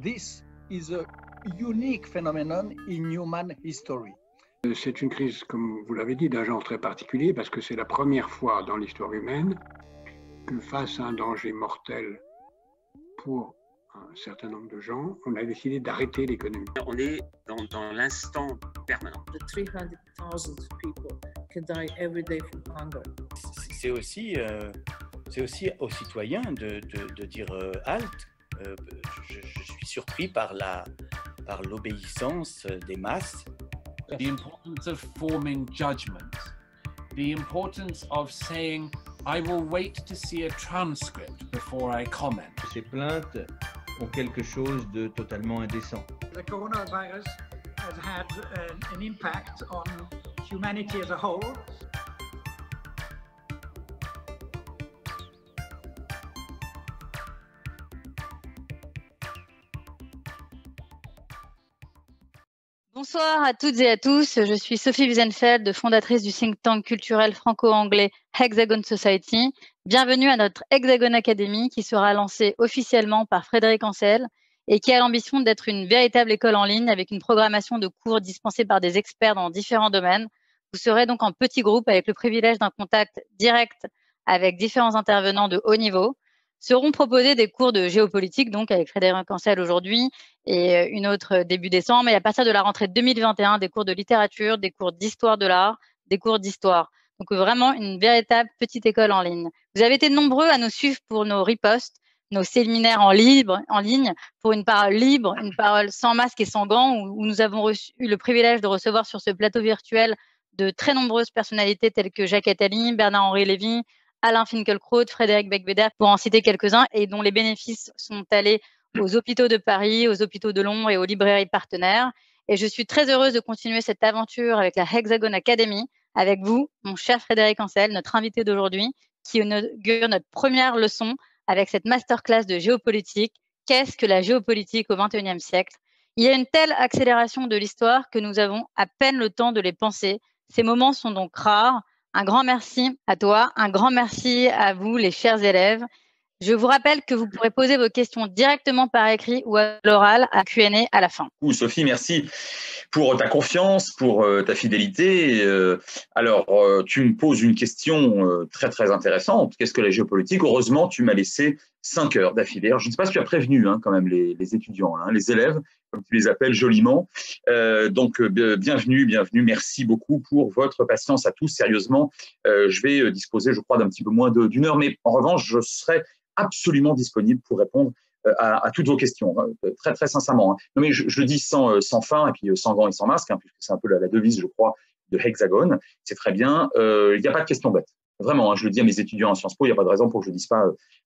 this is a unique phenomenon in human history. C'est une crise, comme vous l'avez dit, d'un genre très particulier parce que c'est la première fois dans l'histoire humaine que face à un danger mortel pour un certain nombre de gens, on a décidé d'arrêter l'économie. On est dans, dans l'instant permanent. C'est aussi, euh, c'est aussi aux citoyens de, de, de dire euh, halte. Euh, je, je, suis surpris par la par l'obéissance des masses. The importance of forming judgments. The importance of saying I will wait to see a transcript before I comment. Ces plaintes ont quelque chose de totalement indécent. The coronavirus has had an, an impact on humanity as a whole. Bonsoir à toutes et à tous. Je suis Sophie Wiesenfeld, fondatrice du think tank culturel franco-anglais Hexagon Society. Bienvenue à notre Hexagon Academy qui sera lancée officiellement par Frédéric Ancel et qui a l'ambition d'être une véritable école en ligne avec une programmation de cours dispensés par des experts dans différents domaines. Vous serez donc en petit groupe avec le privilège d'un contact direct avec différents intervenants de haut niveau seront proposés des cours de géopolitique, donc avec Frédéric Ancel aujourd'hui et euh, une autre début décembre. Et à partir de la rentrée 2021, des cours de littérature, des cours d'histoire de l'art, des cours d'histoire. Donc vraiment une véritable petite école en ligne. Vous avez été nombreux à nous suivre pour nos ripostes, nos séminaires en, libre, en ligne, pour une parole libre, une parole sans masque et sans gants, où, nous avons eu le privilège de recevoir sur ce plateau virtuel de très nombreuses personnalités telles que Jacques Attali, Bernard-Henri Lévy, Alain Finkielkraut, Frédéric Becbeder, pour en citer quelques-uns, et dont les bénéfices sont allés aux hôpitaux de Paris, aux hôpitaux de Londres et aux librairies partenaires. Et je suis très heureuse de continuer cette aventure avec la Hexagon Academy, avec vous, mon cher Frédéric Ancel, notre invité d'aujourd'hui, qui inaugure notre première leçon avec cette masterclass de géopolitique. Qu'est-ce que la géopolitique au XXIe siècle? Il y a une telle accélération de l'histoire que nous avons à peine le temps de les penser. Ces moments sont donc rares. Un grand merci à toi, un grand merci à vous, les chers élèves. Je vous rappelle que vous pourrez poser vos questions directement par écrit ou à l'oral à Q&A à la fin. Sophie, merci pour ta confiance, pour euh, ta fidélité. Euh, alors, euh, tu me poses une question très très intéressante. Qu'est-ce que la géopolitique? Heureusement, tu m'as laissé cinq heures d'affilée. Je ne sais pas si tu as prévenu hein, quand même les, étudiants, hein, les élèves, comme tu les appelles joliment. Euh, donc, euh, bienvenue, bienvenue. Merci beaucoup pour votre patience à tous. Sérieusement, euh, je vais disposer, je crois, d'un petit peu moins d'une heure, mais en revanche, je serai absolument disponible pour répondre à, toutes vos questions, hein, très très sincèrement. Non, mais je, le dis sans, sans fin et puis sans gants et sans masque, puisque c'est un peu la, la, devise, je crois, de Hexagone. C'est très bien. Il n'y a pas de questions bêtes. Vraiment, hein, je le dis à mes étudiants à Sciences Po, il n'y a pas de raison pour que je ne dise pas,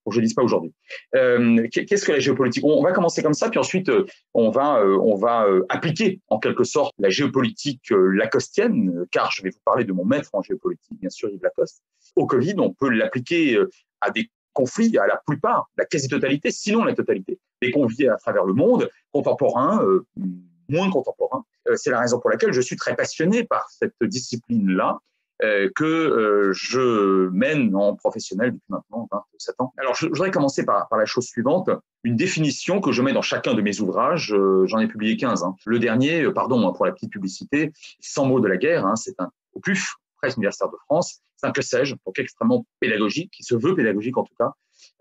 je dise pas aujourd'hui. Euh, qu'est-ce que la géopolitique? On, va commencer comme ça, puis ensuite euh, on va, euh, appliquer en quelque sorte la géopolitique lacostienne, car je vais vous parler de mon maître en géopolitique, bien sûr, Yves Lacoste. Au Covid, on peut l'appliquer à des conflits, à la plupart, la quasi-totalité, sinon la totalité, des conflits à travers le monde, contemporains, moins contemporains. C'est la raison pour laquelle je suis très passionné par cette discipline-là euh, que euh, je mène en professionnel depuis maintenant 27 ans. Alors, je, voudrais commencer par, par, la chose suivante, une définition que je mets dans chacun de mes ouvrages. Euh, j'en ai publié 15. Hein. Le dernier, pardon hein, pour la petite publicité, 100 mots de la guerre, hein, c'est un au plus presse universitaire de France. C'est un que sais-je, donc extrêmement pédagogique, qui se veut pédagogique en tout cas,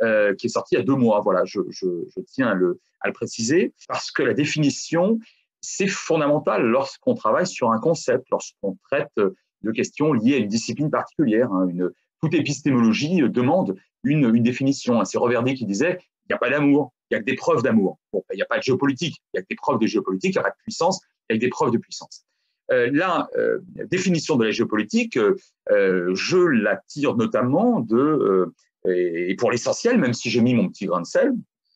euh, qui est sorti il y a deux mois. Voilà, je, je, je tiens à le, à le préciser, parce que la définition, c'est fondamental lorsqu'on travaille sur un concept, lorsqu'on traite de questions liées à une discipline particulière. Hein. Une, toute épistémologie euh, demande une, définition. Hein. C'est Reverdy qui disait il n'y a pas d'amour, il y a que des preuves d'amour. Ben, il n'y a pas de géopolitique, il y a que des preuves de géopolitique, il n'y a pas de puissance, il y a que des preuves de puissance. Euh, la euh, définition de la géopolitique, euh, je la tire notamment de, et pour l'essentiel, même si j'ai mis mon petit grain de sel,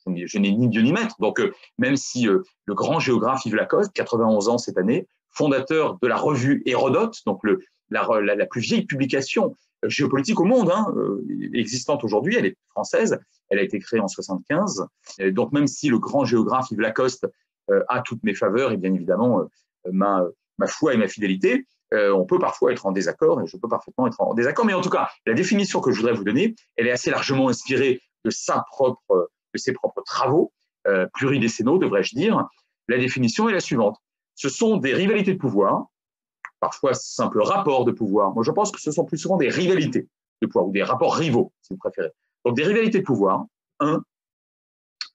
je n'ai ni Dieu ni maître. Donc, même si le grand géographe Yves Lacoste, 91 ans cette année, fondateur de la revue Hérodote, donc le, la, la, plus vieille publication euh, géopolitique au monde, hein, euh, existante aujourd'hui, elle est française, elle a été créée en 75. donc même si le grand géographe Yves Lacoste euh, a toutes mes faveurs et bien évidemment ma, ma foi et ma fidélité, on peut parfois être en désaccord et je peux parfaitement être en désaccord. Mais en tout cas, la définition que je voudrais vous donner, elle est assez largement inspirée de sa propre, de ses propres travaux. euh, pluridécennaux, devrais-je dire, la définition est la suivante. Ce sont des rivalités de pouvoir, parfois simples rapports de pouvoir. Moi, je pense que ce sont plus souvent des rivalités de pouvoir ou des rapports rivaux, si vous préférez. Donc, des rivalités de pouvoir, un,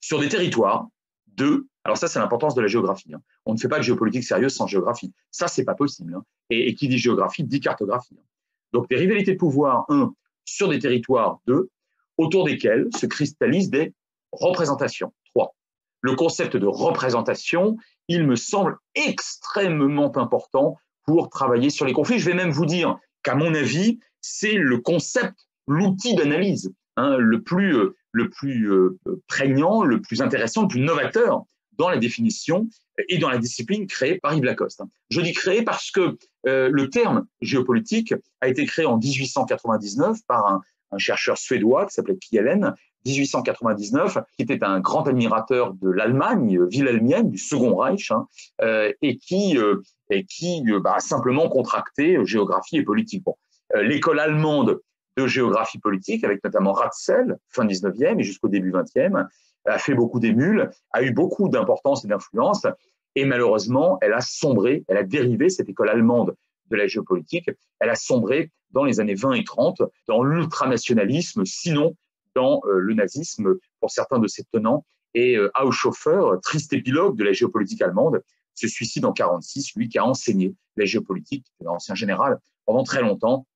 sur des territoires, deux, alors ça, c'est l'importance de la géographie. Hein. On ne fait pas de géopolitique sérieuse sans géographie. Ça, c'est pas possible. Hein. Et, qui dit géographie dit cartographie. Hein. Donc des rivalités de pouvoir, un, sur des territoires, deux, autour desquels se cristallisent des représentations. Trois. Le concept de représentation, il me semble extrêmement important pour travailler sur les conflits. Je vais même vous dire qu'à mon avis, c'est le concept, l'outil d'analyse le plus, euh, le plus euh, prégnant, le plus intéressant, le plus novateur dans la définition et dans la discipline créée par Yves Lacoste. Je dis créé parce que euh, le terme géopolitique a été créé en 1899 par un, chercheur suédois qui s'appelait Kielen, 1899, qui était un grand admirateur de l'Allemagne wilhelmienne, du Second Reich, hein, euh, et qui, euh, et qui bah, simplement contracté géographie et politique. Bon, L'école allemande de géographie politique, avec notamment Ratzel, fin 19e et jusqu'au début 20e, a fait beaucoup d'émules, a eu beaucoup d'importance et d'influence, et malheureusement, elle a sombré, elle a dérivé, cette école allemande de la géopolitique, elle a sombré dans les années 20 et 30 dans l'ultranationalisme, sinon dans euh, le nazisme pour certains de ses tenants. Et euh, Haushofer, triste épilogue de la géopolitique allemande, se suicide en 46, lui qui a enseigné la géopolitique, l'ancien général, pendant très longtemps.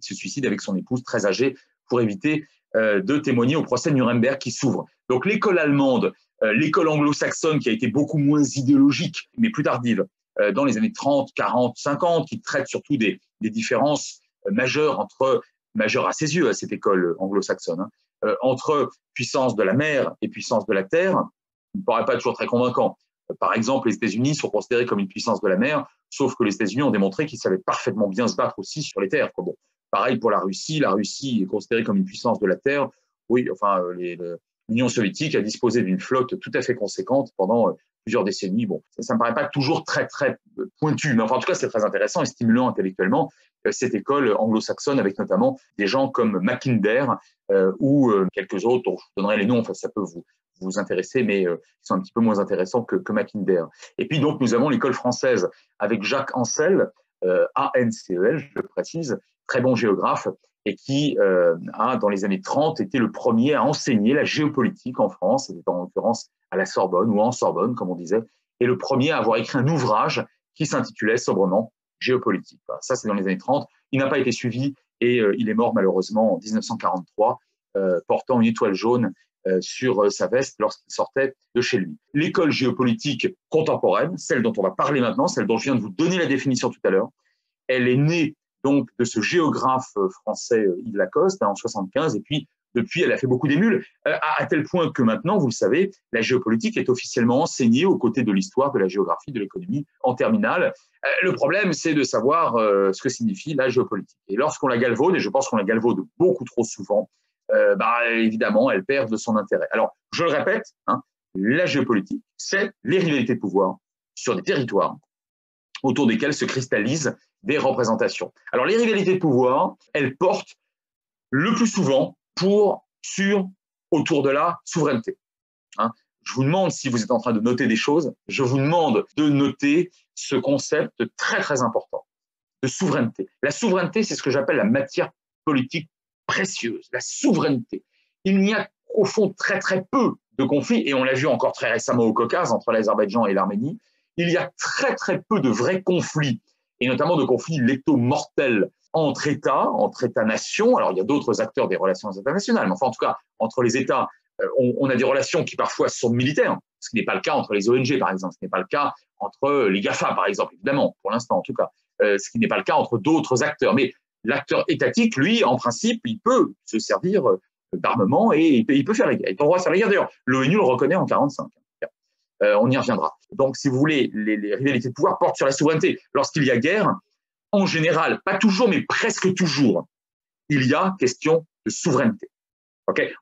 Se suicide avec son épouse très âgée pour éviter euh, de témoigner au procès de Nuremberg qui s'ouvre. Donc l'école allemande, l'école anglo-saxonne qui a été beaucoup moins idéologique, mais plus tardive, dans les années 30, 40, 50, qui traite surtout des, différences majeures entre, majeures à ses yeux, à cette école anglo-saxonne, hein, entre puissance de la mer et puissance de la terre, ne paraît pas toujours très convaincant. Par exemple, les États-Unis sont considérés comme une puissance de la mer, sauf que les États-Unis ont démontré qu'ils savaient parfaitement bien se battre aussi sur les terres. Bon, Pareil pour la Russie. La Russie est considérée comme une puissance de la Terre. Oui, enfin, euh, l'Union soviétique a disposé d'une flotte tout à fait conséquente pendant euh, plusieurs décennies. Bon, ça ne me paraît pas toujours très, très euh, pointu, mais enfin, en tout cas, c'est très intéressant et stimulant intellectuellement cette école anglo-saxonne avec notamment des gens comme Mackinder ou quelques autres dont je vous donnerai les noms, enfin, ça peut vous, vous intéresser, mais qui sont un petit peu moins intéressants que, Mackinder. Et puis, donc, nous avons l'école française avec Jacques Ancel, A-N-C-E-L, je le précise, très bon géographe, et qui euh, a, dans les années 30, été le premier à enseigner la géopolitique en France, c'était en l'occurrence à la Sorbonne ou en Sorbonne, comme on disait, et le premier à avoir écrit un ouvrage qui s'intitulait sobrement Géopolitique. Ça, c'est dans les années 30. Il n'a pas été suivi et euh, il est mort malheureusement en 1943, euh, portant une étoile jaune sur sa veste lorsqu'il sortait de chez lui. L'école géopolitique contemporaine, celle dont on va parler maintenant, celle dont je viens de vous donner la définition tout à l'heure, elle est née donc de ce géographe euh, français euh, Yves Lacoste hein, en 75 et puis depuis, elle a fait beaucoup d'émules, euh, à, tel point que maintenant, vous le savez, la géopolitique est officiellement enseignée aux côtés de l'histoire, de la géographie, de l'économie en terminale. le problème, c'est de savoir ce que signifie la géopolitique. Et lorsqu'on la galvaude, et je pense qu'on la galvaude beaucoup trop souvent, bah, évidemment, elle perd de son intérêt. Alors, je le répète, hein, la géopolitique, c'est les rivalités de pouvoir sur des territoires autour desquels se cristallisent des représentations. Alors les rivalités de pouvoir, elles portent le plus souvent pour, sur, autour de la souveraineté. Hein. je vous demande, si vous êtes en train de noter des choses, je vous demande de noter ce concept très très important de souveraineté. La souveraineté, c'est ce que j'appelle la matière politique précieuse, la souveraineté. Il n'y a au fond très très peu de conflits, et on l'a vu encore très récemment au Caucase entre l'Azerbaïdjan et l'Arménie, il y a très très peu de vrais conflits, et notamment de conflits létaux-mortels entre États, entre États-nations. Alors il y a d'autres acteurs des relations internationales, mais enfin en tout cas entre les États, euh, on, a des relations qui parfois sont militaires, ce qui n'est pas le cas entre les ONG par exemple, ce n'est pas le cas entre les GAFA par exemple, évidemment, pour l'instant en tout cas, euh, ce qui n'est pas le cas entre d'autres acteurs. Mais l'acteur étatique, lui, en principe, il peut se servir euh, d'armement et il peut, faire la guerre. Il droit faire la guerre. D'ailleurs, l'ONU le reconnaît en 1945. Euh, on y reviendra. Donc, si vous voulez, les, rivalités de pouvoir portent sur la souveraineté. Lorsqu'il y a guerre, en général, pas toujours, mais presque toujours, il y a question de souveraineté.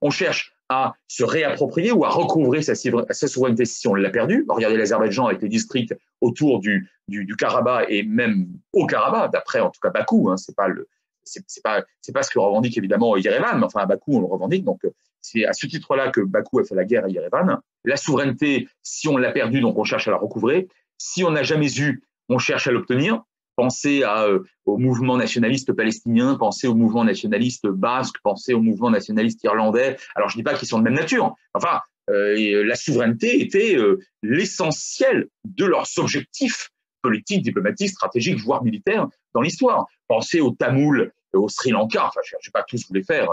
on cherche à se réapproprier ou à recouvrir sa, souveraineté si on l'a perdue. Regardez l'Azerbaïdjan avec les districts autour du, du, Karabakh et même au Karabakh, d'après en tout cas Bakou, hein, c'est pas le, c'est pas pas ce que revendique évidemment Yerevan, mais enfin à Bakou on le revendique. Donc c'est à ce titre-là que Bakou a fait la guerre à Yerevan. La souveraineté, si on l'a perdue, donc on cherche à la recouvrer. Si on n'a jamais eu, on cherche à l'obtenir. Pensez à, euh, au mouvement nationaliste palestinien, pensez au mouvement nationaliste basque, pensez au mouvement nationaliste irlandais. Alors je dis pas qu'ils sont de même nature. Enfin, euh, la souveraineté était euh, l'essentiel de leurs objectifs politiques, diplomatiques, stratégiques, voire militaires dans l'histoire. Pensez aux Tamouls au Sri Lanka, enfin je ne vais pas tous vous les faire,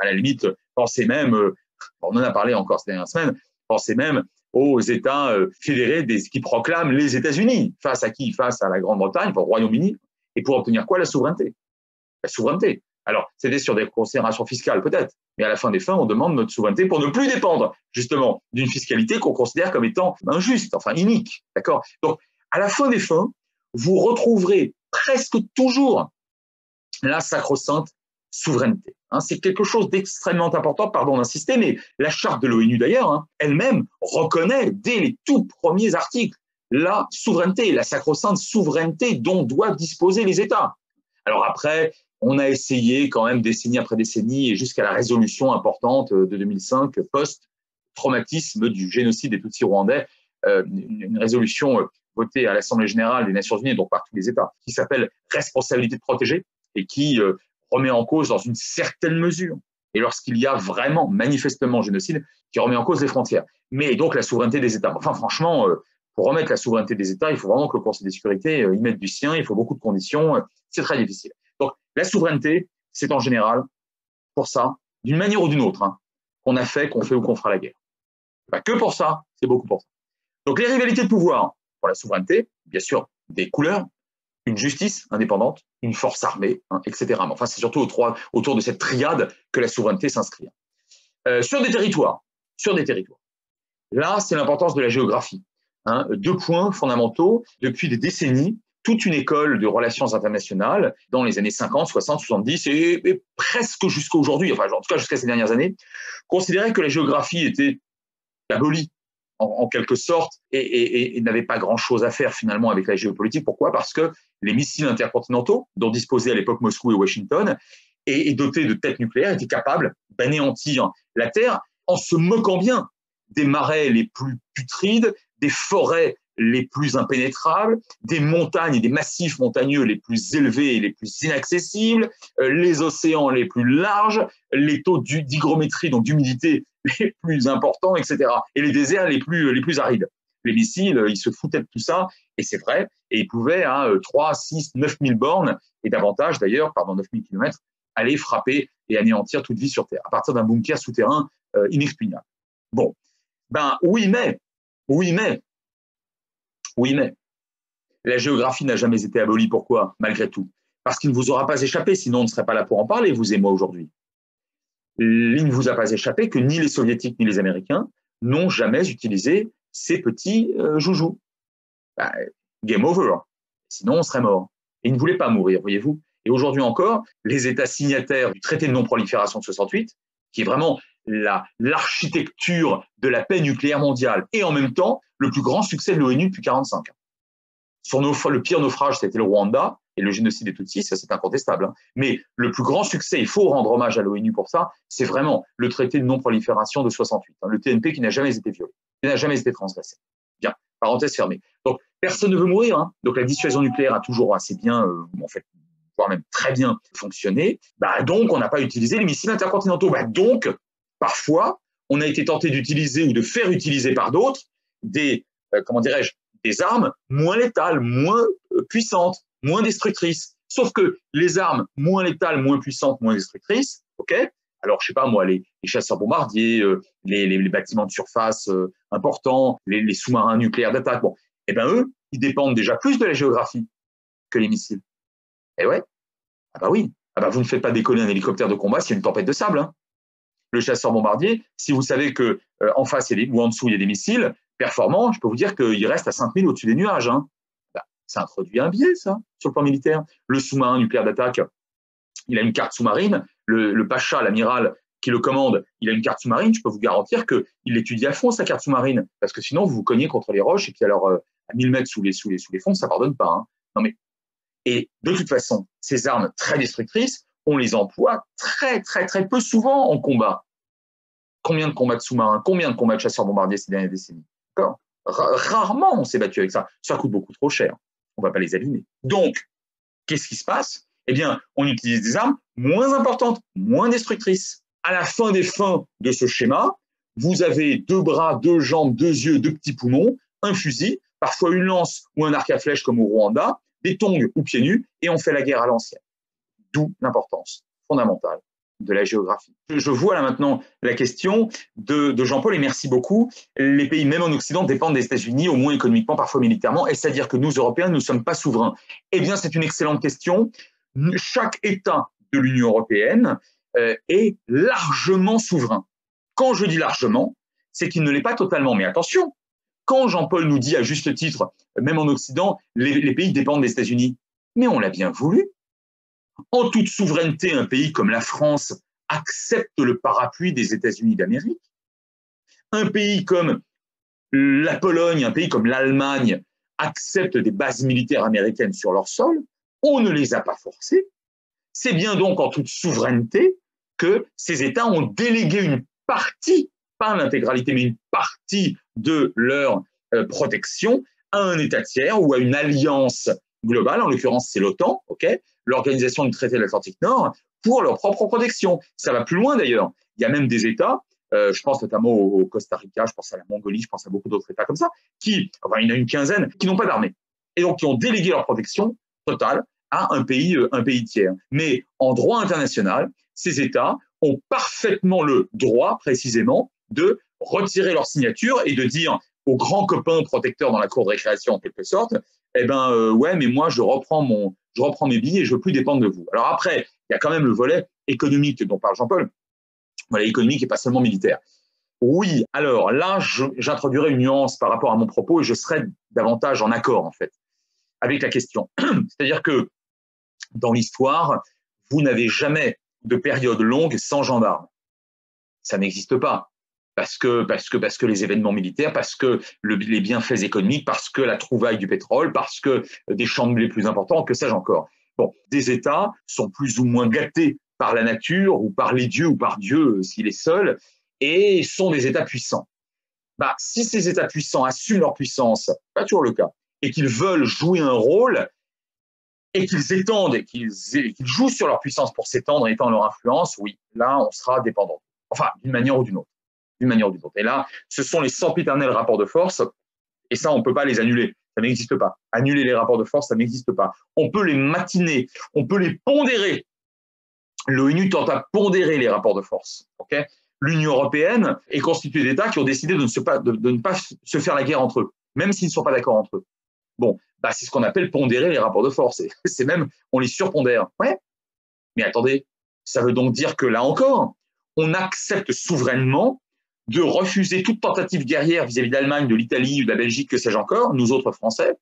à la limite, pensez même, on en a parlé encore ces dernières semaines, pensez même aux États fédérés des, qui proclament les États-Unis. Face à qui? Face à la Grande-Bretagne, au Royaume-Uni. Et pour obtenir quoi? La souveraineté. La souveraineté. Alors, c'était sur des considérations fiscales peut-être, mais à la fin des fins, on demande notre souveraineté pour ne plus dépendre justement d'une fiscalité qu'on considère comme étant injuste, enfin inique. D'accord? Donc, à la fin des fins, vous retrouverez presque toujours la sacro-sainte souveraineté. Hein. c'est quelque chose d'extrêmement important, pardon d'insister, mais la charte de l'ONU d'ailleurs, hein, elle-même reconnaît dès les tout premiers articles la souveraineté, la sacro-sainte souveraineté dont doivent disposer les États. Alors après, on a essayé quand même décennie après décennie et jusqu'à la résolution importante de 2005 post-traumatisme du génocide des Tutsis rwandais, euh, une résolution euh, votée à l'Assemblée générale des Nations unies, donc par tous les États, qui s'appelle responsabilité de protéger et qui euh, remet en cause dans une certaine mesure, et lorsqu'il y a vraiment manifestement génocide, qui remet en cause les frontières. Mais donc la souveraineté des États. Enfin, franchement, pour remettre la souveraineté des États, il faut vraiment que le Conseil de sécurité y mette du sien, il faut beaucoup de conditions, c'est très difficile. Donc la souveraineté, c'est en général pour ça, d'une manière ou d'une autre, hein, qu'on a fait, qu'on fait ou qu'on fera la guerre. Pas que pour ça, c'est beaucoup pour ça. Donc les rivalités de pouvoir pour la souveraineté, bien sûr, des couleurs, une justice indépendante, une force armée, hein, etc. Mais enfin, c'est surtout autour de cette triade que la souveraineté s'inscrit. Euh, sur des territoires, sur des territoires. Là, c'est l'importance de la géographie. Hein. deux points fondamentaux. Depuis des décennies, toute une école de relations internationales dans les années 50, 60, 70 et, presque jusqu'à aujourd'hui, enfin en tout cas jusqu'à ces dernières années, considérait que la géographie était abolie en, quelque sorte et, n'avait pas grand-chose à faire finalement avec la géopolitique. Pourquoi? Parce que les missiles intercontinentaux dont disposaient à l'époque Moscou et Washington et, dotés de têtes nucléaires étaient capables d'anéantir la Terre en se moquant bien des marais les plus putrides, des forêts les plus impénétrables, des montagnes et des massifs montagneux les plus élevés et les plus inaccessibles, euh, les océans les plus larges, les taux d'hygrométrie, donc d'humidité les plus importants, etc. Et les déserts les plus, les plus arides. Les missiles, ils se foutaient de tout ça, et c'est vrai, et ils pouvaient à 3, 6, 9 000 bornes, et davantage d'ailleurs, pardon, 9 000 kilomètres, aller frapper et anéantir toute vie sur Terre, à partir d'un bunker souterrain euh, inexpugnable. Bon, ben oui, mais, oui, mais, oui, mais, la géographie n'a jamais été abolie. Pourquoi? Malgré tout. Parce qu'il ne vous aura pas échappé, sinon on ne serait pas là pour en parler, vous et moi aujourd'hui il ne vous a pas échappé que ni les soviétiques ni les américains n'ont jamais utilisé ces petits euh, joujoux. Bah, game over. Sinon, on serait mort. Ils ne voulaient pas mourir, voyez-vous. Et aujourd'hui encore, les États signataires du traité de non-prolifération de 68, qui est vraiment l'architecture de la paix nucléaire mondiale, et en même temps le plus grand succès de l'ONU depuis 45 ans. Sur le pire naufrage, c'était le Rwanda, et le génocide des Tutsis, ça c'est incontestable. Hein. Mais le plus grand succès, il faut rendre hommage à l'ONU pour ça, c'est vraiment le traité de non-prolifération de 68, hein, le TNP qui n'a jamais été violé, qui n'a jamais été transgressé. Bien, parenthèse fermée. Donc personne ne veut mourir, hein. donc la dissuasion nucléaire a toujours assez bien, euh, en fait, voire même très bien fonctionné. Bah, donc on n'a pas utilisé les missiles intercontinentaux. Bah, donc parfois on a été tenté d'utiliser ou de faire utiliser par d'autres des, euh, comment dirais-je, des armes moins létales, moins euh, puissantes, moins destructrices. Sauf que les armes moins létales, moins puissantes, moins destructrices, ok alors, je sais pas moi, les, chasseurs bombardiers, euh, les, bâtiments de surface euh, importants, les, sous-marins nucléaires d'attaque, bon, eh ben eux, ils dépendent déjà plus de la géographie que les missiles. Eh ouais, ah bah oui, ah bah vous ne faites pas décoller un hélicoptère de combat s'il y a une tempête de sable. Hein. Le chasseur bombardier, si vous savez que euh, en face il y a des, ou en dessous il y a des missiles performants, je peux vous dire qu'il reste à 5000 au-dessus des nuages. Hein ça introduit un biais, ça, sur le plan militaire. Le sous-marin nucléaire d'attaque, il a une carte sous-marine. Le, pacha, l'amiral qui le commande, il a une carte sous-marine. Je peux vous garantir qu'il étudie à fond sa carte sous-marine, parce que sinon, vous vous cognez contre les roches, et puis alors, euh, à 1000 mètres sous les, fonds, ça pardonne pas. Hein. Non mais, et de toute façon, ces armes très destructrices on les emploie très, très, très peu souvent en combat. Combien de combats de sous-marins, combien de combats de chasseurs-bombardiers ces dernières décennies? Rarement on s'est battu avec ça. Ça coûte beaucoup trop cher. On ne va pas les abîmer. Donc, qu'est-ce qui se passe? Eh bien, on utilise des armes moins importantes, moins destructrices. À la fin des fins de ce schéma, vous avez deux bras, deux jambes, deux yeux, deux petits poumons, un fusil, parfois une lance ou un arc à flèche comme au Rwanda, des tongs ou pieds nus, et on fait la guerre à l'ancienne. D'où l'importance fondamentale de la géographie. Je vois là maintenant la question de, Jean-Paul et merci beaucoup. Les pays, même en Occident, dépendent des États-Unis, au moins économiquement, parfois militairement. Et c'est-à-dire que nous, Européens, nous ne sommes pas souverains Eh bien, c'est une excellente question. Chaque État de l'Union européenne euh, est largement souverain. Quand je dis largement, c'est qu'il ne l'est pas totalement. Mais attention, quand Jean-Paul nous dit à juste titre, même en Occident, les pays dépendent des États-Unis, mais on l'a bien voulu. En toute souveraineté, un pays comme la France accepte le parapluie des États-Unis d'Amérique. Un pays comme la Pologne, un pays comme l'Allemagne accepte des bases militaires américaines sur leur sol. On ne les a pas forcées. C'est bien donc en toute souveraineté que ces États ont délégué une partie, pas l'intégralité, mais une partie de leur euh, protection à un État tiers ou à une alliance globale, en l'occurrence c'est l'OTAN, ok, l'Organisation du traité de l'Atlantique Nord, pour leur propre protection. Ça va plus loin d'ailleurs. Il y a même des États, euh, je pense notamment au, Costa Rica, je pense à la Mongolie, je pense à beaucoup d'autres États comme ça, qui, enfin il y en a une quinzaine, qui n'ont pas d'armée. Et donc qui ont délégué leur protection totale à un pays, euh, un pays tiers. Mais en droit international, ces États ont parfaitement le droit, précisément, de retirer leur signature et de dire aux grands copains protecteurs dans la cour de récréation, en quelque sorte, eh ben euh, ouais, mais moi je reprends mon, je reprends mes billets et je veux plus dépendre de vous. Alors après, il y a quand même le volet économique dont parle Jean-Paul, volet économique et pas seulement militaire. Oui, alors là, j'introduirai une nuance par rapport à mon propos et je serai davantage en accord en fait avec la question. C'est-à-dire que dans l'histoire, vous n'avez jamais de période longue sans gendarmes. Ça n'existe pas parce que, parce que, parce que les événements militaires, parce que les bienfaits économiques, parce que la trouvaille du pétrole, parce que des champs de blé plus importants, que sais-je encore. Bon, des États sont plus ou moins gâtés par la nature ou par les dieux ou par Dieu euh, s'il est seul, et sont des États puissants. Bah, si ces États puissants assument leur puissance, pas toujours le cas, et qu'ils veulent jouer un rôle, et qu'ils étendent, et qu'ils jouent sur leur puissance pour s'étendre et étendre leur influence, oui, là, on sera dépendant. Enfin, d'une manière ou d'une autre d'une manière ou d'une. Et là, ce sont les sempiternels rapports de force, et ça, on ne peut pas les annuler. Ça n'existe pas. Annuler les rapports de force, ça n'existe pas. On peut les matiner, on peut les pondérer. L'ONU tente à pondérer les rapports de force. L'Union européenne est constituée d'États qui ont décidé de ne, pas se faire la guerre entre eux, même s'ils ne sont pas d'accord entre eux. Bon, bah, c'est ce qu'on appelle pondérer les rapports de force. C'est même, on les surpondère. Ouais. Mais attendez, ça veut donc dire que là encore, on accepte souverainement de refuser toute tentative guerrière vis-à-vis de l'Allemagne, de l'Italie ou de la Belgique, que sais-je encore, nous autres Français,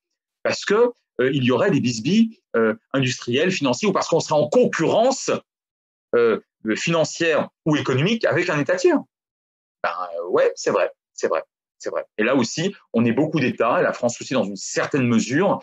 parce que euh, il y aurait des bisbilles euh, industriels, financiers, ou parce qu'on serait en concurrence euh, financière ou économique avec un État tiers. Ben ouais, c'est vrai, c'est vrai, c'est vrai. Et là aussi, on est beaucoup d'États, la France aussi dans une certaine mesure,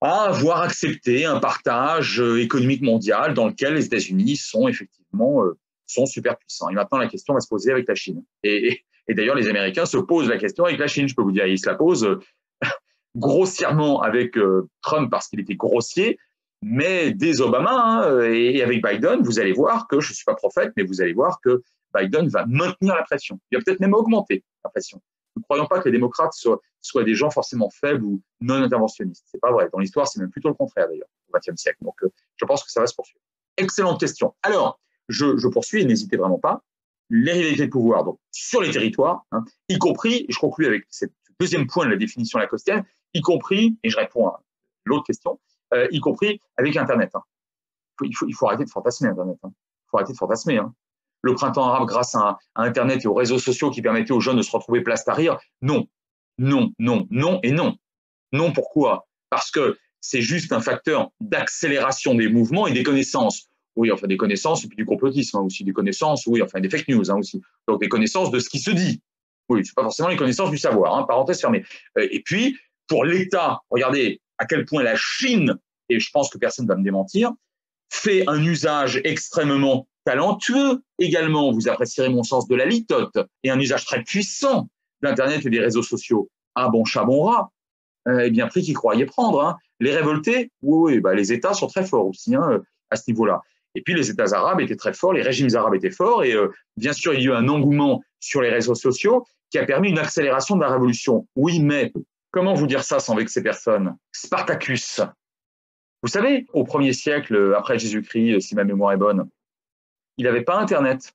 à avoir accepté un partage économique mondial dans lequel les États-Unis sont effectivement sont super puissants. Et maintenant, la question va se poser avec la Chine. Et, d'ailleurs, les Américains se posent la question avec la Chine, je peux vous dire. Ils se la posent euh, grossièrement avec euh, Trump parce qu'il était grossier, mais dès Obama hein, et avec Biden, vous allez voir que, je ne suis pas prophète, mais vous allez voir que Biden va maintenir la pression. Il va peut-être même augmenter la pression. Ne croyons pas que les démocrates soient, soient des gens forcément faibles ou non interventionnistes. C'est pas vrai. Dans l'histoire, c'est même plutôt le contraire d'ailleurs, au XXe siècle. Donc, euh, je pense que ça va se poursuivre. Excellente question. Alors, je, poursuis et n'hésitez vraiment pas. Les réalités de pouvoir, donc sur les territoires, hein, y compris, et je conclue avec ce deuxième point de la définition lacostienne, y compris, et je réponds à l'autre question, euh, y compris avec Internet. Hein. Il, faut, il, faut, arrêter de fantasmer Internet. Hein. Il faut arrêter de fantasmer. Le printemps arabe, grâce à, Internet et aux réseaux sociaux qui permettaient aux jeunes de se retrouver place rire, non, non, non, non et non. Non, pourquoi? Parce que c'est juste un facteur d'accélération des mouvements et des connaissances. Oui, enfin des connaissances et puis du complotisme hein, aussi, des connaissances, oui, enfin des fake news hein, aussi. Donc des connaissances de ce qui se dit. Oui, c'est pas forcément les connaissances du savoir, hein, parenthèse fermée. Euh, et puis, pour l'État, regardez à quel point la Chine, et je pense que personne ne va me démentir, fait un usage extrêmement talentueux également. Vous apprécierez mon sens de la litote et un usage très puissant d'Internet et des réseaux sociaux. Ah bon chat, bon rat. Eh bien pris qu'il croyait prendre. Les révoltés, oui, oui bah, les États sont très forts aussi hein, à ce niveau-là. Et puis les États arabes étaient très forts, les régimes arabes étaient forts, et euh, bien sûr il y a eu un engouement sur les réseaux sociaux qui a permis une accélération de la révolution. Oui, mais comment vous dire ça sans vexer personne? Spartacus, vous savez, au premier siècle après Jésus-Christ, si ma mémoire est bonne, il n'avait pas Internet.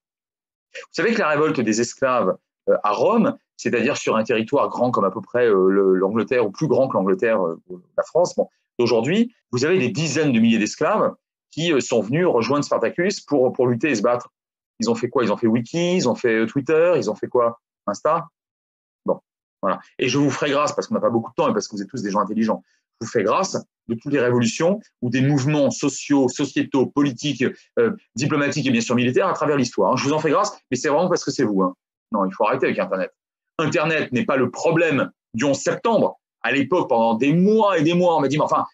Vous savez que la révolte des esclaves euh, à Rome, c'est-à-dire sur un territoire grand comme à peu près euh, l'Angleterre, ou plus grand que l'Angleterre, la France, bon, d'aujourd'hui, vous avez des dizaines de milliers d'esclaves qui euh, sont venus rejoindre Spartacus pour, pour lutter et se battre. Ils ont fait quoi? Ils ont fait Wiki, ils ont fait euh, Twitter, ils ont fait quoi? Insta? Bon, voilà. Et je vous ferai grâce, parce qu'on n'a pas beaucoup de temps et parce que vous êtes tous des gens intelligents, je vous fais grâce de toutes les révolutions ou des mouvements sociaux, sociétaux, politiques, euh, diplomatiques et bien sûr militaires à travers l'histoire. Je vous en fais grâce, mais c'est vraiment parce que c'est vous. Hein. Non, il faut arrêter avec Internet. Internet n'est pas le problème du 11 septembre. À l'époque, pendant des mois et des mois, on m'a dit, mais enfin,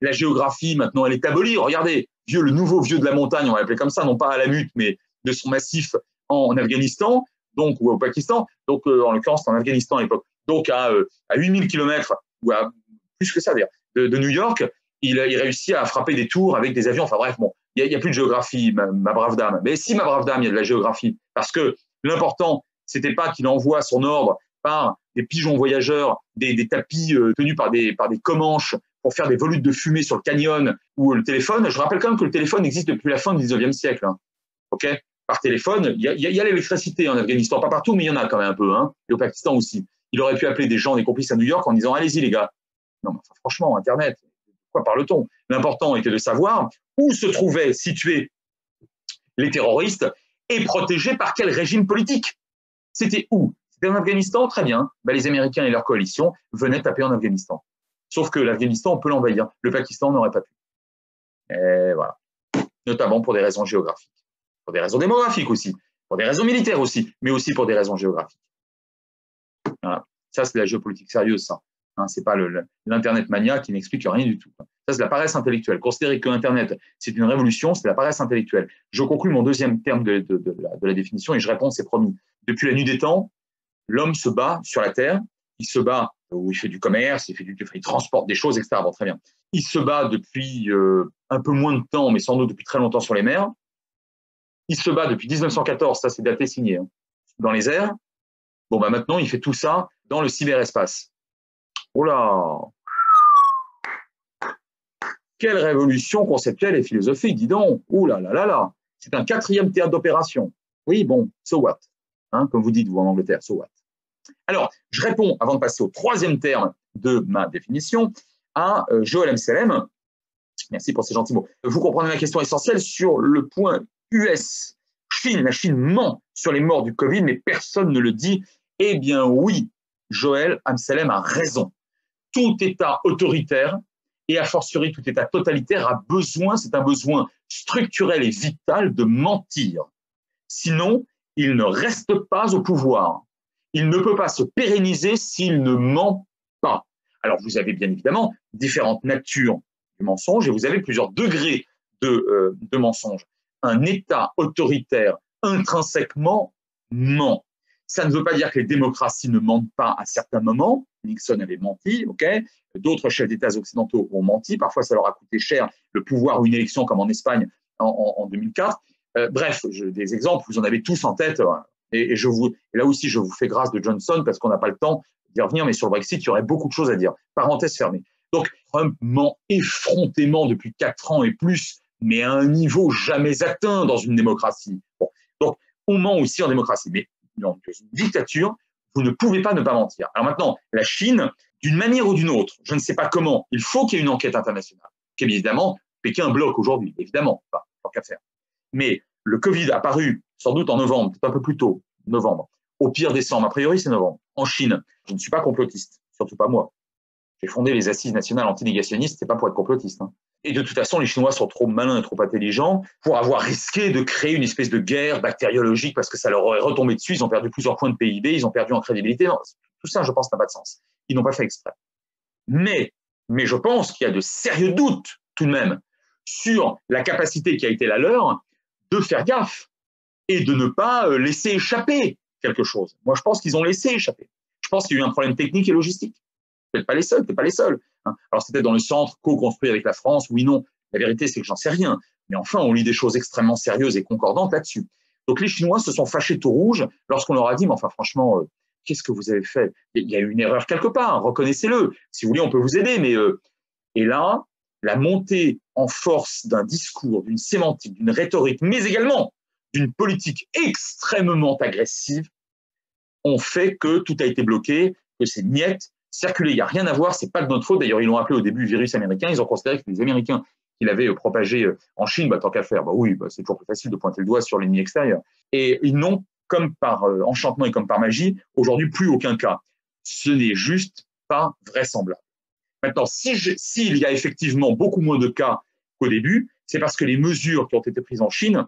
la géographie, maintenant, elle est abolie. Regardez, vieux, le nouveau vieux de la montagne, on va l'appeler comme ça, non pas à la mute, mais de son massif en, Afghanistan, donc, ou au Pakistan, donc, euh, en l'occurrence, en Afghanistan à l'époque, donc à, euh, à 8000 km, ou à plus que ça, d'ailleurs, de, New York, il, réussit à frapper des tours avec des avions. Enfin bref, bon, il n'y a, plus de géographie, ma, brave dame. Mais si, ma brave dame, il y a de la géographie. Parce que l'important, c'était pas qu'il envoie son ordre par des pigeons voyageurs, des, tapis euh, tenus par des, par des comanches pour faire des volutes de fumée sur le canyon ou le téléphone. Je rappelle quand même que le téléphone existe depuis la fin du 19e siècle. Hein. Par téléphone, il y a, l'électricité en Afghanistan, pas partout, mais il y en a quand même un peu. Hein, et au Pakistan aussi. Il aurait pu appeler des gens, des complices à New York en disant Allez-y, les gars. Non, mais franchement, Internet, quoi parle-t-on? L'important était de savoir où se trouvaient situés les terroristes et protégés par quel régime politique? C'était où? C'était en Afghanistan, très bien. Ben, les Américains et leur coalition venaient taper en Afghanistan. Sauf que l'Afghanistan, on peut l'envahir. Le Pakistan n'aurait pas pu. Et voilà. Notamment pour des raisons géographiques. Pour des raisons démographiques aussi. Pour des raisons militaires aussi. Mais aussi pour des raisons géographiques. Ça, c'est la géopolitique sérieuse, ça. Hein, c'est pas l'Internet mania qui n'explique rien du tout. Ça, c'est la paresse intellectuelle. Considérer que l'Internet, c'est une révolution, c'est la paresse intellectuelle. Je conclue mon deuxième terme de, la, de la définition et je réponds, c'est promis. Depuis la nuit des temps, l'homme se bat sur la Terre, il se bat où il fait du commerce, il, fait du, transporte des choses, etc. Bon, très bien. Il se bat depuis euh, un peu moins de temps, mais sans doute depuis très longtemps sur les mers. Il se bat depuis 1914, ça c'est daté signé, hein, dans les airs. Bon, bah maintenant, il fait tout ça dans le cyberespace. Oh là Quelle révolution conceptuelle et philosophique, dis donc Oh là là là là C'est un quatrième théâtre d'opération. Oui, bon, so what hein, Comme vous dites, vous, en Angleterre, so what alors, je réponds, avant de passer au troisième terme de ma définition, à euh, Joël Amselem. Merci pour ces gentils mots. Vous comprenez ma question essentielle sur le point US. Chine, la Chine ment sur les morts du Covid, mais personne ne le dit. Eh bien oui, Joël Amselem a raison. Tout État autoritaire, et a fortiori tout État totalitaire, a besoin, c'est un besoin structurel et vital de mentir. Sinon, il ne reste pas au pouvoir il ne peut pas se pérenniser s'il ne ment pas. Alors, vous avez bien évidemment différentes natures du mensonge et vous avez plusieurs degrés de, euh, mensonge. Un État autoritaire intrinsèquement ment. Ça ne veut pas dire que les démocraties ne mentent pas à certains moments. Nixon avait menti, ok. D'autres chefs d'État occidentaux ont menti. Parfois, ça leur a coûté cher le pouvoir ou une élection, comme en Espagne en, 2004. Euh, bref, des exemples, vous en avez tous en tête. Et, je vous, là aussi, je vous fais grâce de Johnson parce qu'on n'a pas le temps d'y revenir, mais sur le Brexit, il y aurait beaucoup de choses à dire. Parenthèse fermée. Donc, Trump ment effrontément depuis quatre ans et plus, mais à un niveau jamais atteint dans une démocratie. Donc, on ment aussi en démocratie, mais dans une dictature, vous ne pouvez pas ne pas mentir. Alors maintenant, la Chine, d'une manière ou d'une autre, je ne sais pas comment, il faut qu'il y ait une enquête internationale, qu'évidemment, Pékin bloque aujourd'hui, évidemment, pas, pas qu'à faire. Mais le Covid apparu sans doute en novembre, peut-être un peu plus tôt, novembre. Au pire décembre, a priori c'est novembre. En Chine, je ne suis pas complotiste, surtout pas moi. J'ai fondé les assises nationales antinégationnistes, c'est pas pour être complotiste. Hein. Et de toute façon, les Chinois sont trop malins et trop intelligents pour avoir risqué de créer une espèce de guerre bactériologique parce que ça leur aurait retombé dessus. Ils ont perdu plusieurs points de PIB, ils ont perdu en crédibilité. tout ça, je pense, n'a pas de sens. Ils n'ont pas fait exprès. Mais, mais je pense qu'il y a de sérieux doutes tout de même sur la capacité qui a été la leur de faire gaffe et de ne pas euh, laisser échapper quelque chose. Moi, je pense qu'ils ont laissé échapper. Je pense qu'il y a eu un problème technique et logistique. Peut-être pas les seuls, peut-être pas les seuls. hein. Alors, c'était dans le centre co-construit avec la France, oui, non. La vérité, c'est que j'en sais rien. Mais enfin, on lit des choses extrêmement sérieuses et concordantes là-dessus. Donc, les Chinois se sont fâchés tout rouge lorsqu'on leur a dit, mais enfin, franchement, euh, qu'est-ce que vous avez fait? Il y a eu une erreur quelque part, reconnaissez-le. Si vous voulez, on peut vous aider. Mais, euh, et là, la montée en force d'un discours, d'une sémantique, d'une rhétorique, mais également d'une politique extrêmement agressive, ont fait que tout a été bloqué, que c'est niette, circulé, il n'y a rien à voir, c'est pas de notre faute. D'ailleurs, ils l'ont appelé au début virus américain, ils ont considéré que les Américains qui l'avaient euh, propagé euh, en Chine, bah, tant qu'à faire, bah oui, bah, c'est toujours plus facile de pointer le doigt sur l'ennemi extérieur. Et ils n'ont, comme par euh, enchantement et comme par magie, aujourd'hui plus aucun cas. Ce n'est juste pas vraisemblable. Maintenant, si s'il y a effectivement beaucoup moins de cas qu'au début, c'est parce que les mesures qui ont été prises en Chine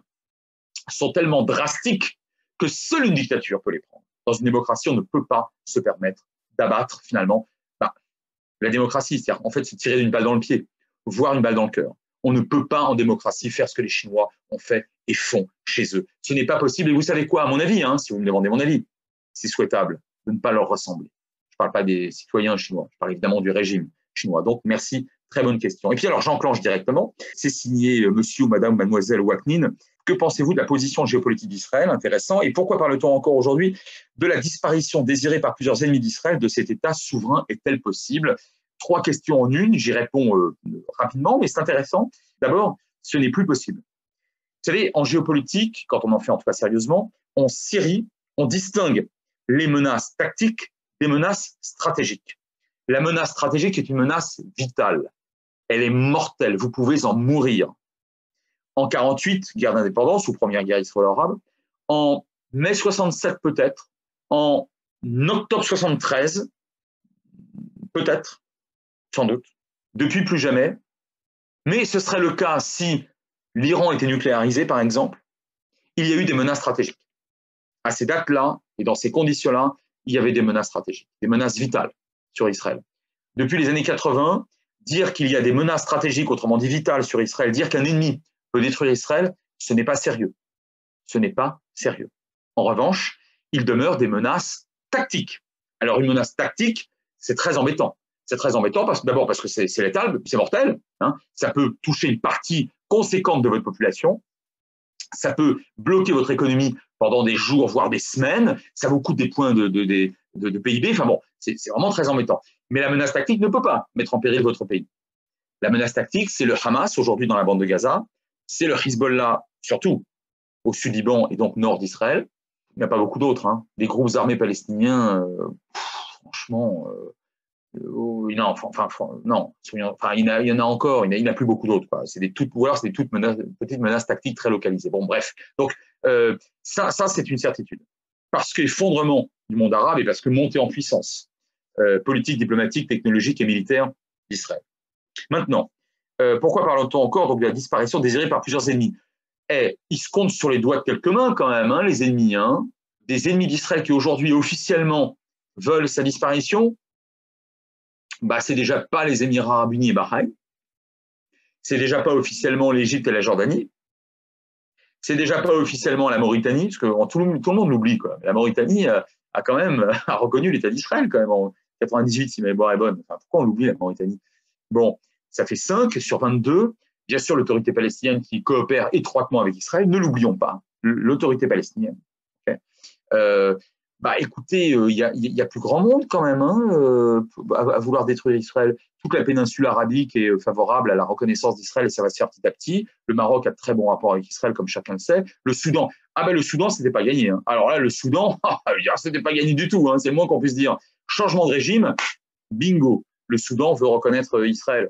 sont tellement drastiques que seule une dictature peut les prendre. Dans une démocratie, on ne peut pas se permettre d'abattre finalement bah, la démocratie, c'est-à-dire en fait se tirer une balle dans le pied, voire une balle dans le cœur. On ne peut pas en démocratie faire ce que les Chinois ont fait et font chez eux. Ce n'est pas possible. Et vous savez quoi, à mon avis, hein, si vous me demandez mon avis, c'est souhaitable de ne pas leur ressembler. Je ne parle pas des citoyens chinois, je parle évidemment du régime chinois. Donc merci, très bonne question. Et puis alors j'enclenche directement. C'est signé euh, Monsieur ou Madame, Mademoiselle Waknin. Que pensez-vous de la position géopolitique d'Israël? Intéressant. Et pourquoi parle-t-on encore aujourd'hui de la disparition désirée par plusieurs ennemis d'Israël de cet État souverain est-elle possible? Trois questions en une, j'y réponds euh, rapidement, mais c'est intéressant. D'abord, ce n'est plus possible. Vous savez, en géopolitique, quand on en fait en tout cas sérieusement, on série, on distingue les menaces tactiques des menaces stratégiques. La menace stratégique est une menace vitale. Elle est mortelle. Vous pouvez en mourir. En 48, guerre d'indépendance ou première guerre israélo-arabe, en mai 67 peut-être, en octobre 73, peut-être, sans doute, depuis plus jamais. Mais ce serait le cas si l'Iran était nucléarisé, par exemple. Il y a eu des menaces stratégiques. À ces dates-là et dans ces conditions-là, il y avait des menaces stratégiques, des menaces vitales sur Israël. Depuis les années 80, dire qu'il y a des menaces stratégiques, autrement dit vitales sur Israël, dire qu'un ennemi peut détruire Israël, ce n'est pas sérieux. Ce n'est pas sérieux. En revanche, il demeure des menaces tactiques. Alors une menace tactique, c'est très embêtant. C'est très embêtant parce d'abord parce que c'est létal, c'est mortel. hein. Ça peut toucher une partie conséquente de votre population. Ça peut bloquer votre économie pendant des jours, voire des semaines. Ça vous coûte des points de, PIB. Enfin bon, c'est vraiment très embêtant. Mais la menace tactique ne peut pas mettre en péril votre pays. La menace tactique, c'est le Hamas aujourd'hui dans la bande de Gaza, c'est le Hezbollah surtout au sud Liban et donc nord d'Israël. Il n'y a pas beaucoup d'autres. Hein. Des groupes armés palestiniens, euh, franchement, euh, euh, non, enfin, enfin, enfin, non, enfin, il, y en a, encore, il n'y en a, plus beaucoup d'autres. C'est des toutes, ou alors c'est des toutes menaces, petites menaces tactiques très localisées. Bon, bref. Donc, euh, ça, ça c'est une certitude. Parce qu'effondrement du monde arabe et parce que montée en puissance euh, politique, diplomatique, technologique et militaire d'Israël. Maintenant, euh, pourquoi parle-t-on encore de la disparition désirée par plusieurs ennemis? Eh, Ils se comptent sur les doigts de quelques mains quand même, hein, les ennemis. Hein. Des ennemis d'Israël qui aujourd'hui officiellement veulent sa disparition, bah, c'est déjà pas les Émirats arabes unis et Bahreïn, c'est déjà pas officiellement l'Égypte et la Jordanie, c'est déjà pas officiellement la Mauritanie, parce que tout, le, monde l'oublie. quoi. La Mauritanie euh, a quand même reconnu l'État d'Israël quand même en 98, si ma mémoire est bonne. Pourquoi on l'oublie la Mauritanie? Bon, ça fait 5 sur 22. Bien sûr, l'autorité palestinienne qui coopère étroitement avec Israël, ne l'oublions pas, l'autorité palestinienne. euh, bah, écoutez, il y, a, y, a, plus grand monde quand même hein, euh, à, vouloir détruire Israël. Toute la péninsule arabique est favorable à la reconnaissance d'Israël et ça va se faire petit à petit. Le Maroc a de très bons rapports avec Israël, comme chacun le sait. Le Soudan, ah ben le Soudan, c'était pas gagné. Hein. Alors là, le Soudan, c'était pas gagné du tout. Hein. C'est le moins qu'on puisse dire. Changement de régime, bingo. Le Soudan veut reconnaître Israël.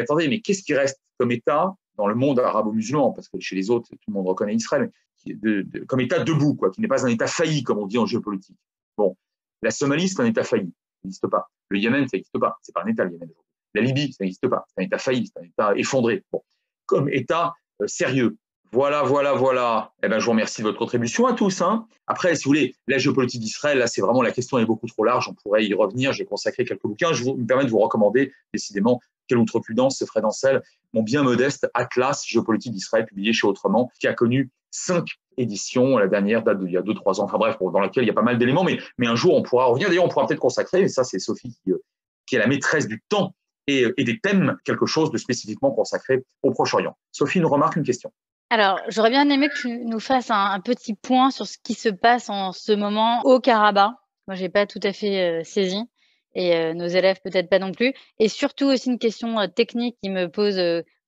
Mais attendez, mais qu'est-ce qui reste comme État dans le monde arabo-musulman? Parce que chez les autres, tout le monde reconnaît Israël. De, comme État debout, quoi, qui n'est pas un État failli, comme on dit en géopolitique. Bon, la Somalie, c'est un État failli, ça n'existe pas. Le Yémen, ça n'existe pas, c'est pas un État, le Yémen. La Libye, ça n'existe pas, c'est un État failli, c'est un État effondré. Bon, comme État euh, sérieux, Voilà, voilà, voilà. Eh ben, je vous remercie de votre contribution à tous. Hein. Après, si vous voulez, la géopolitique d'Israël, là, c'est vraiment la question est beaucoup trop large. On pourrait y revenir. J'ai consacré quelques bouquins. Je vous, me permets de vous recommander, décidément, quelle outrecuidance, ce Fred Ancel, mon bien modeste Atlas géopolitique d'Israël, publié chez Autrement, qui a connu cinq éditions. La dernière date d'il y a deux, trois ans. Enfin bref, dans laquelle il y a pas mal d'éléments. Mais, mais un jour, on pourra revenir. D'ailleurs, on pourra peut-être consacrer, et ça, c'est Sophie qui, euh, est la maîtresse du temps et, et, des thèmes, quelque chose de spécifiquement consacré au Proche-Orient. Sophie nous remarque une question. Alors, j'aurais bien aimé que tu nous fasses un, petit point sur ce qui se passe en ce moment au Karabakh. Moi, j'ai pas tout à fait euh, saisi et euh, nos élèves peut-être pas non plus. Et surtout aussi une question euh, technique qui me pose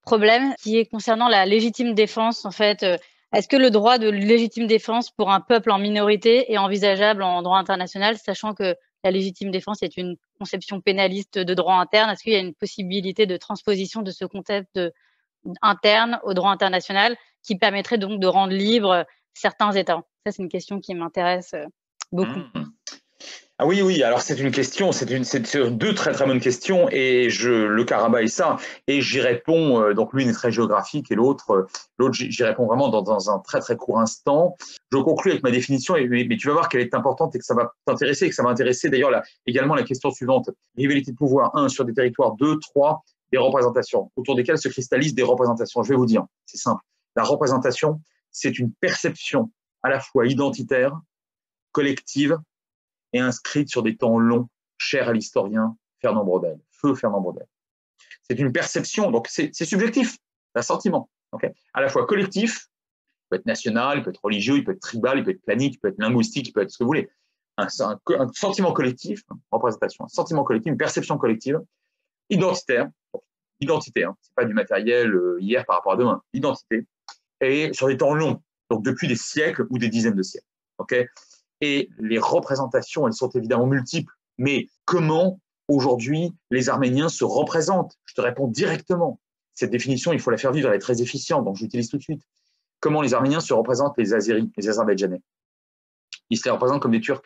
problème, qui est concernant la légitime défense. En fait, est-ce que le droit de légitime défense pour un peuple en minorité est envisageable en droit international, sachant que la légitime défense est une conception pénaliste de droit interne? Est-ce qu'il y a une possibilité de transposition de ce concept interne au droit international? Qui permettrait donc de rendre libres certains États Ça, c'est une question qui m'intéresse beaucoup. Mmh. Ah oui, oui, alors c'est une question, c'est deux très très bonnes questions et je, le Karabakh et ça, et j'y réponds, euh, donc l'une est très géographique et l'autre, euh, j'y réponds vraiment dans, dans, un très très court instant. Je conclue avec ma définition, mais, mais tu vas voir qu'elle est importante et que ça va t'intéresser et que ça va intéresser d'ailleurs également la question suivante. Rivalité de pouvoir, un, sur des territoires, deux, trois, des représentations, autour desquelles se cristallisent des représentations. Je vais vous dire, c'est simple. La représentation, c'est une perception à la fois identitaire, collective, et inscrite sur des temps longs, chers à l'historien Fernand Brodel, feu Fernand Brodel. C'est une perception, donc c'est subjectif, un sentiment, à la fois collectif, il peut être national, il peut être religieux, il peut être tribal, il peut être planique, il peut être linguistique, il peut être ce que vous voulez. Un, sentiment collectif, représentation, un sentiment collectif, une perception collective, identitaire, identité, hein, c'est pas du matériel euh, hier par rapport à demain, identité, et sur des temps longs, donc depuis des siècles ou des dizaines de siècles. Okay et les représentations, elles sont évidemment multiples. Mais comment aujourd'hui les Arméniens se représentent? Je te réponds directement. Cette définition, il faut la faire vivre, elle est très efficiente, donc j'utilise tout de suite. Comment les Arméniens se représentent les Azeris, les Azerbaïdjanais? Ils se les représentent comme des Turcs.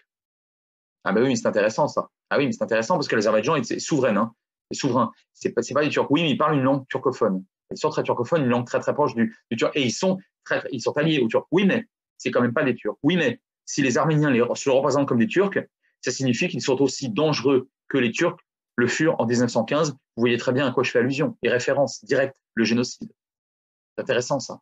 Ah ben oui, mais c'est intéressant ça. Ah oui, mais c'est intéressant parce que l'Azerbaïdjan est souverain. Hein est souverain. C'est pas, pas des Turcs. Oui, mais ils parlent une langue turcophone. Ils sont très turcophones, une langue très très proche du, turc. Et ils sont, très, ils sont alliés aux Turcs. Oui, mais c'est quand même pas des Turcs. Oui, mais si les Arméniens les, se représentent comme des Turcs, ça signifie qu'ils sont aussi dangereux que les Turcs le furent en 1915. Vous voyez très bien à quoi je fais allusion. Et référence directe, le génocide. C'est intéressant ça.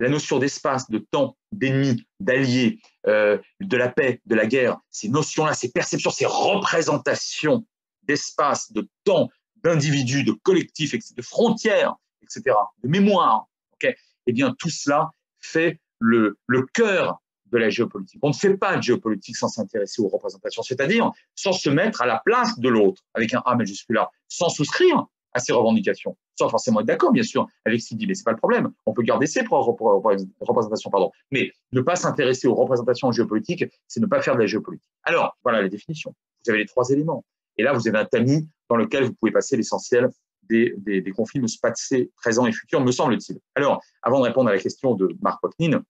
La notion d'espace, de temps, d'ennemis, d'alliés, euh, de la paix, de la guerre, ces notions-là, ces perceptions, ces représentations d'espace, de temps, d'individus, de collectifs, de frontières, etc., de mémoire, okay eh bien tout cela fait le, cœur de la géopolitique. On ne fait pas de géopolitique sans s'intéresser aux représentations, c'est-à-dire sans se mettre à la place de l'autre, avec un A majuscule, sans souscrire à ses revendications, sans forcément être d'accord, bien sûr, avec ce qu'il dit, mais c'est pas le problème. On peut garder ses propres représentations, pardon. Mais ne pas s'intéresser aux représentations géopolitiques, c'est ne pas faire de la géopolitique. Alors, voilà la définition. Vous avez les trois éléments. Et là, vous avez un tamis dans lequel vous pouvez passer l'essentiel des, des, des, conflits passés, présents et futurs, me semble-t-il. Alors, avant de répondre à la question de Marc Pocknin,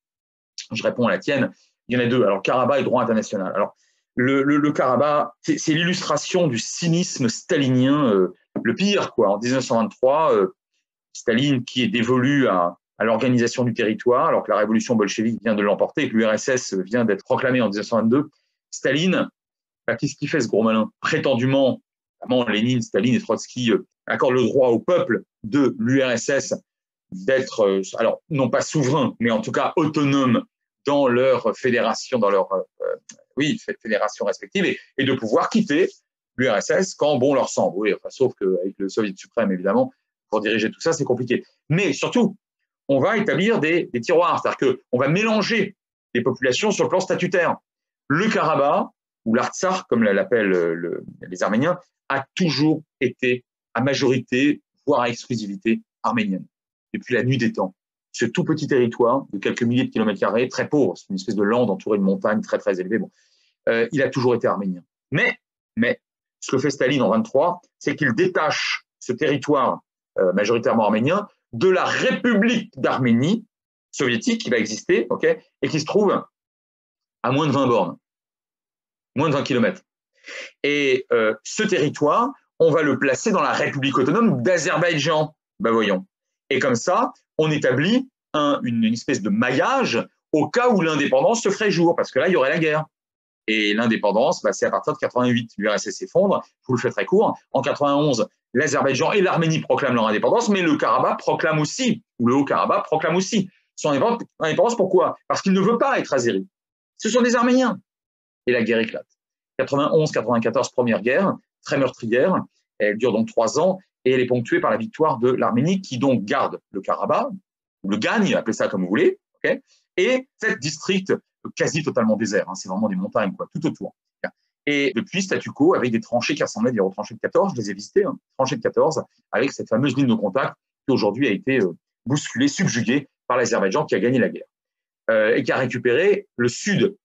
je réponds à la tienne. Il y en a deux. Alors, Karabakh et droit international. Alors, le, Karabakh, c'est l'illustration du cynisme stalinien euh, le pire. Quoi. En 1923, euh, Staline, qui est dévolu à, l'organisation du territoire, alors que la révolution bolchevique vient de l'emporter que l'URSS vient d'être proclamée en 1922, Staline, bah, qu'est-ce qu'il fait ce gros malin? Prétendument, Lénine, Staline et Trotsky euh, accordent le droit au peuple de l'URSS d'être, euh, alors non pas souverain, mais en tout cas autonome dans leur fédération, dans leur euh, oui fédération respective, et, de pouvoir quitter l'URSS quand bon leur semble. Oui, sauf qu'avec le Soviet suprême, évidemment, pour diriger tout ça, c'est compliqué. Mais surtout, on va établir des, des tiroirs, c'est-à-dire qu'on va mélanger les populations sur le plan statutaire. Le Karabakh, ou l'Artsar, comme l'appellent le, les Arméniens, a toujours été à majorité, voire à exclusivité arménienne depuis la nuit des temps. Ce tout petit territoire de quelques milliers de kilomètres carrés, très pauvre, c'est une espèce de lande entourée de montagnes très très élevées. Bon, euh, il a toujours été arménien. Mais, mais, ce que fait Staline en 23, c'est qu'il détache ce territoire euh, majoritairement arménien de la République d'Arménie soviétique qui va exister, ok, et qui se trouve à moins de 20 bornes, moins de 20 kilomètres. Et euh, ce territoire, on va le placer dans la République autonome d'Azerbaïdjan. Ben voyons, et comme ça, on établit un, une, une espèce de maillage au cas où l'indépendance se ferait jour, parce que là, il y aurait la guerre. Et l'indépendance, bah, c'est à partir de 88. L'URSS s'effondre, je vous le fais très court. En 91, l'Azerbaïdjan et l'Arménie proclament leur indépendance, mais le Karabakh proclame aussi, ou le Haut-Karabakh proclame aussi son indépendance. Pourquoi? Parce qu'il ne veut pas être azéri. Ce sont des Arméniens. Et la guerre éclate. 91-94, première guerre, très meurtrière. Elle dure donc trois ans et elle est ponctuée par la victoire de l'Arménie qui donc garde le Karabakh, ou le gagne, appelez ça comme vous voulez, et sept districts quasi totalement déserts. Hein, c'est vraiment des montagnes, tout autour. Et depuis, statu quo, avec des tranchées qui ressemblaient des tranchées de 14, je les ai visitées, hein, tranchées de 14, avec cette fameuse ligne de contact qui aujourd'hui a été euh, bousculée, subjuguée par l'Azerbaïdjan qui a gagné la guerre euh, et qui a récupéré le sud,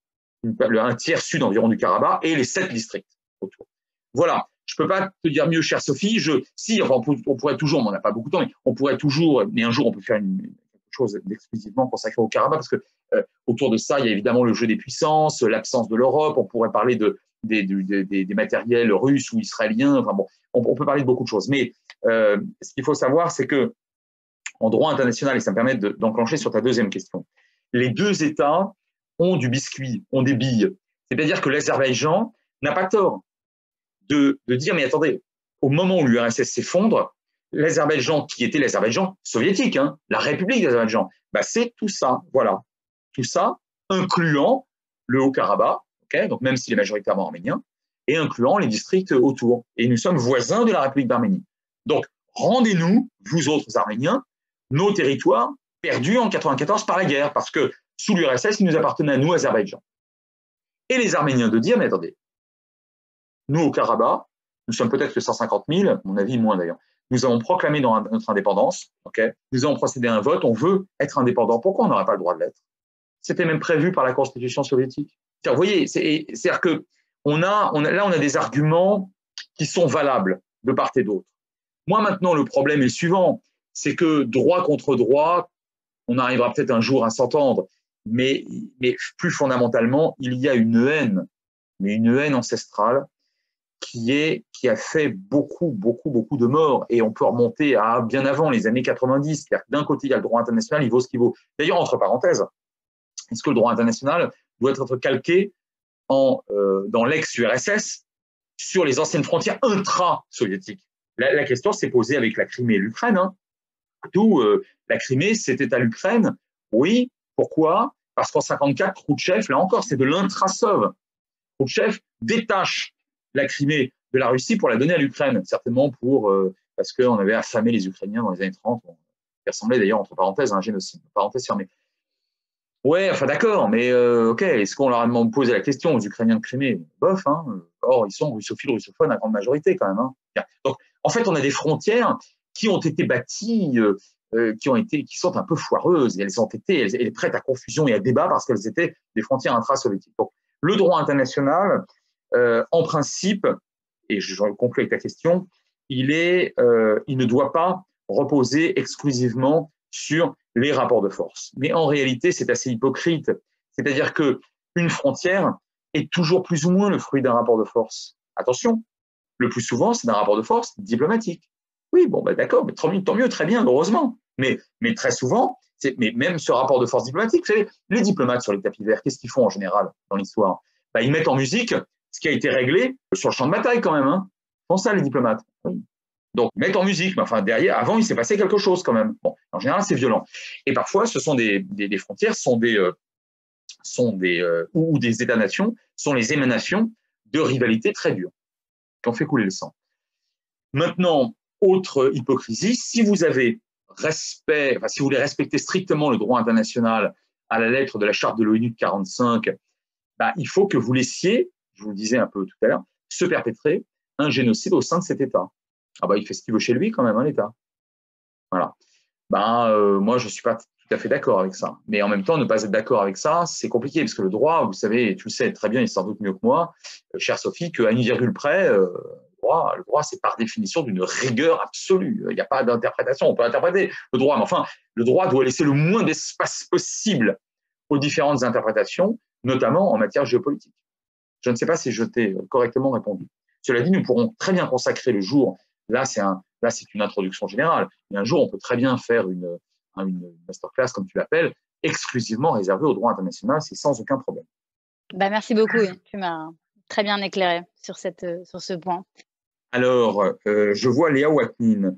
un tiers sud environ du Karabakh et les sept districts autour. Voilà. Je peux pas te dire mieux, chère Sophie. Je, si, on, pourrait toujours, mais on n'a pas beaucoup de temps, mais on pourrait toujours, mais un jour, on peut faire une, quelque chose exclusivement consacré au Karabakh parce que euh, autour de ça, il y a évidemment le jeu des puissances, l'absence de l'Europe. On pourrait parler de, des, des, des, matériels russes ou israéliens. Enfin bon, on, peut parler de beaucoup de choses. Mais euh, ce qu'il faut savoir, c'est que en droit international, et ça me permet d'enclencher sur ta deuxième question, les deux États ont du biscuit, ont des billes. C'est-à-dire que l'Azerbaïdjan n'a pas tort de, dire, mais attendez, au moment où l'URSS s'effondre, l'Azerbaïdjan, qui était l'Azerbaïdjan soviétique, hein, la République d'Azerbaïdjan, bah c'est tout ça, voilà tout ça, incluant le Haut-Karabakh, donc même s'il est majoritairement arménien, et incluant les districts autour. Et nous sommes voisins de la République d'Arménie. Donc, rendez-nous, vous autres Arméniens, nos territoires perdus en 94 par la guerre, parce que sous l'URSS, ils nous appartenaient à nous, Azerbaïdjan. Et les Arméniens de dire, mais attendez, nous au Karabakh, nous sommes peut-être que 150 000, à mon avis moins d'ailleurs, nous avons proclamé notre indépendance, nous avons procédé à un vote, on veut être indépendant. Pourquoi on n'aurait pas le droit de l'être? C'était même prévu par la Constitution soviétique. Vous voyez, c'est-à-dire que on a, là, on a des arguments qui sont valables de part et d'autre. Moi, maintenant, le problème est le suivant, c'est que droit contre droit, on arrivera peut-être un jour à s'entendre, mais plus fondamentalement, il y a une haine, mais une haine ancestrale qui est qui a fait beaucoup, beaucoup, beaucoup de morts. Et on peut remonter à bien avant les années 90. C'est-à-dire d'un côté, il y a le droit international, il vaut ce qu'il vaut. D'ailleurs, entre parenthèses, est-ce que le droit international doit être calqué en, euh, dans l'ex-URSS sur les anciennes frontières intra-soviétiques? La, question s'est posée avec la Crimée et l'Ukraine. Hein. D'où euh, la Crimée, c'était à l'Ukraine. Oui, pourquoi? Parce qu'en 54, Khrouchtchev, là encore, c'est de l'intra-sov. Khrouchtchev détache la Crimée de la Russie pour la donner à l'Ukraine, certainement pour euh, parce qu'on avait affamé les Ukrainiens dans les années 30, qui ressemblait d'ailleurs, entre parenthèses, à un génocide. Parenthèse fermée. Ouais, enfin d'accord, mais euh, ok, est-ce qu'on leur a demandé de poser la question aux Ukrainiens de Crimée? Bof, hein. Or, ils sont russophiles, russophones à grande majorité quand même. Hein. Donc, en fait, on a des frontières qui ont été bâties, euh, euh, qui ont été, qui sont un peu foireuses. Et elles ont été, elles, elles prêtes à confusion et à débat parce qu'elles étaient des frontières intra-soviétiques. Donc, le droit international, euh, en principe, et je conclue avec ta question, il est, euh, il ne doit pas reposer exclusivement sur les rapports de force. Mais en réalité, c'est assez hypocrite. C'est-à-dire que une frontière est toujours plus ou moins le fruit d'un rapport de force. Attention, le plus souvent, c'est d'un rapport de force diplomatique. Oui, bon, ben d'accord, mais tant mieux, très bien, heureusement. Mais, mais très souvent, mais même ce rapport de force diplomatique, vous savez, les diplomates sur les tapis verts, qu'est-ce qu'ils font en général dans l'histoire? Ben, Ils mettent en musique ce qui a été réglé sur le champ de bataille quand même. Hein. Font ça, les diplomates. Donc, mettre en musique, mais enfin, derrière, avant, il s'est passé quelque chose quand même. En général, c'est violent. Et parfois, ce sont des, frontières, sont des, euh, euh, ou des États-nations, sont les émanations de rivalités très dures, qui ont fait couler le sang. Maintenant, autre hypocrisie, si vous avez respect, enfin, si vous voulez respecter strictement le droit international à la lettre de la charte de l'ONU de 45, bah, il faut que vous laissiez, je vous le disais un peu tout à l'heure, se perpétrer un génocide au sein de cet État ah bah, il fait ce qu'il veut chez lui quand même, hein, l'État. Voilà. Ben, euh, moi, je ne suis pas tout à fait d'accord avec ça. Mais en même temps, ne pas être d'accord avec ça, c'est compliqué, parce que le droit, vous savez, tu le sais très bien, et sans doute mieux que moi, euh, chère Sophie, qu'à une virgule près, euh, droit, le droit c'est par définition d'une rigueur absolue. Il n'y a pas d'interprétation. On peut interpréter le droit, mais enfin, le droit doit laisser le moins d'espace possible aux différentes interprétations, notamment en matière géopolitique. Je ne sais pas si je t'ai correctement répondu. Cela dit, nous pourrons très bien consacrer le jour Là, c'est un, là, c'est une introduction générale. Et un jour, on peut très bien faire une, une masterclass comme tu l'appelles, exclusivement réservée au droit international, c'est sans aucun problème. Bah, merci beaucoup, tu m'as très bien éclairé sur, cette, sur ce point. Alors, euh, je vois Léa Watnin.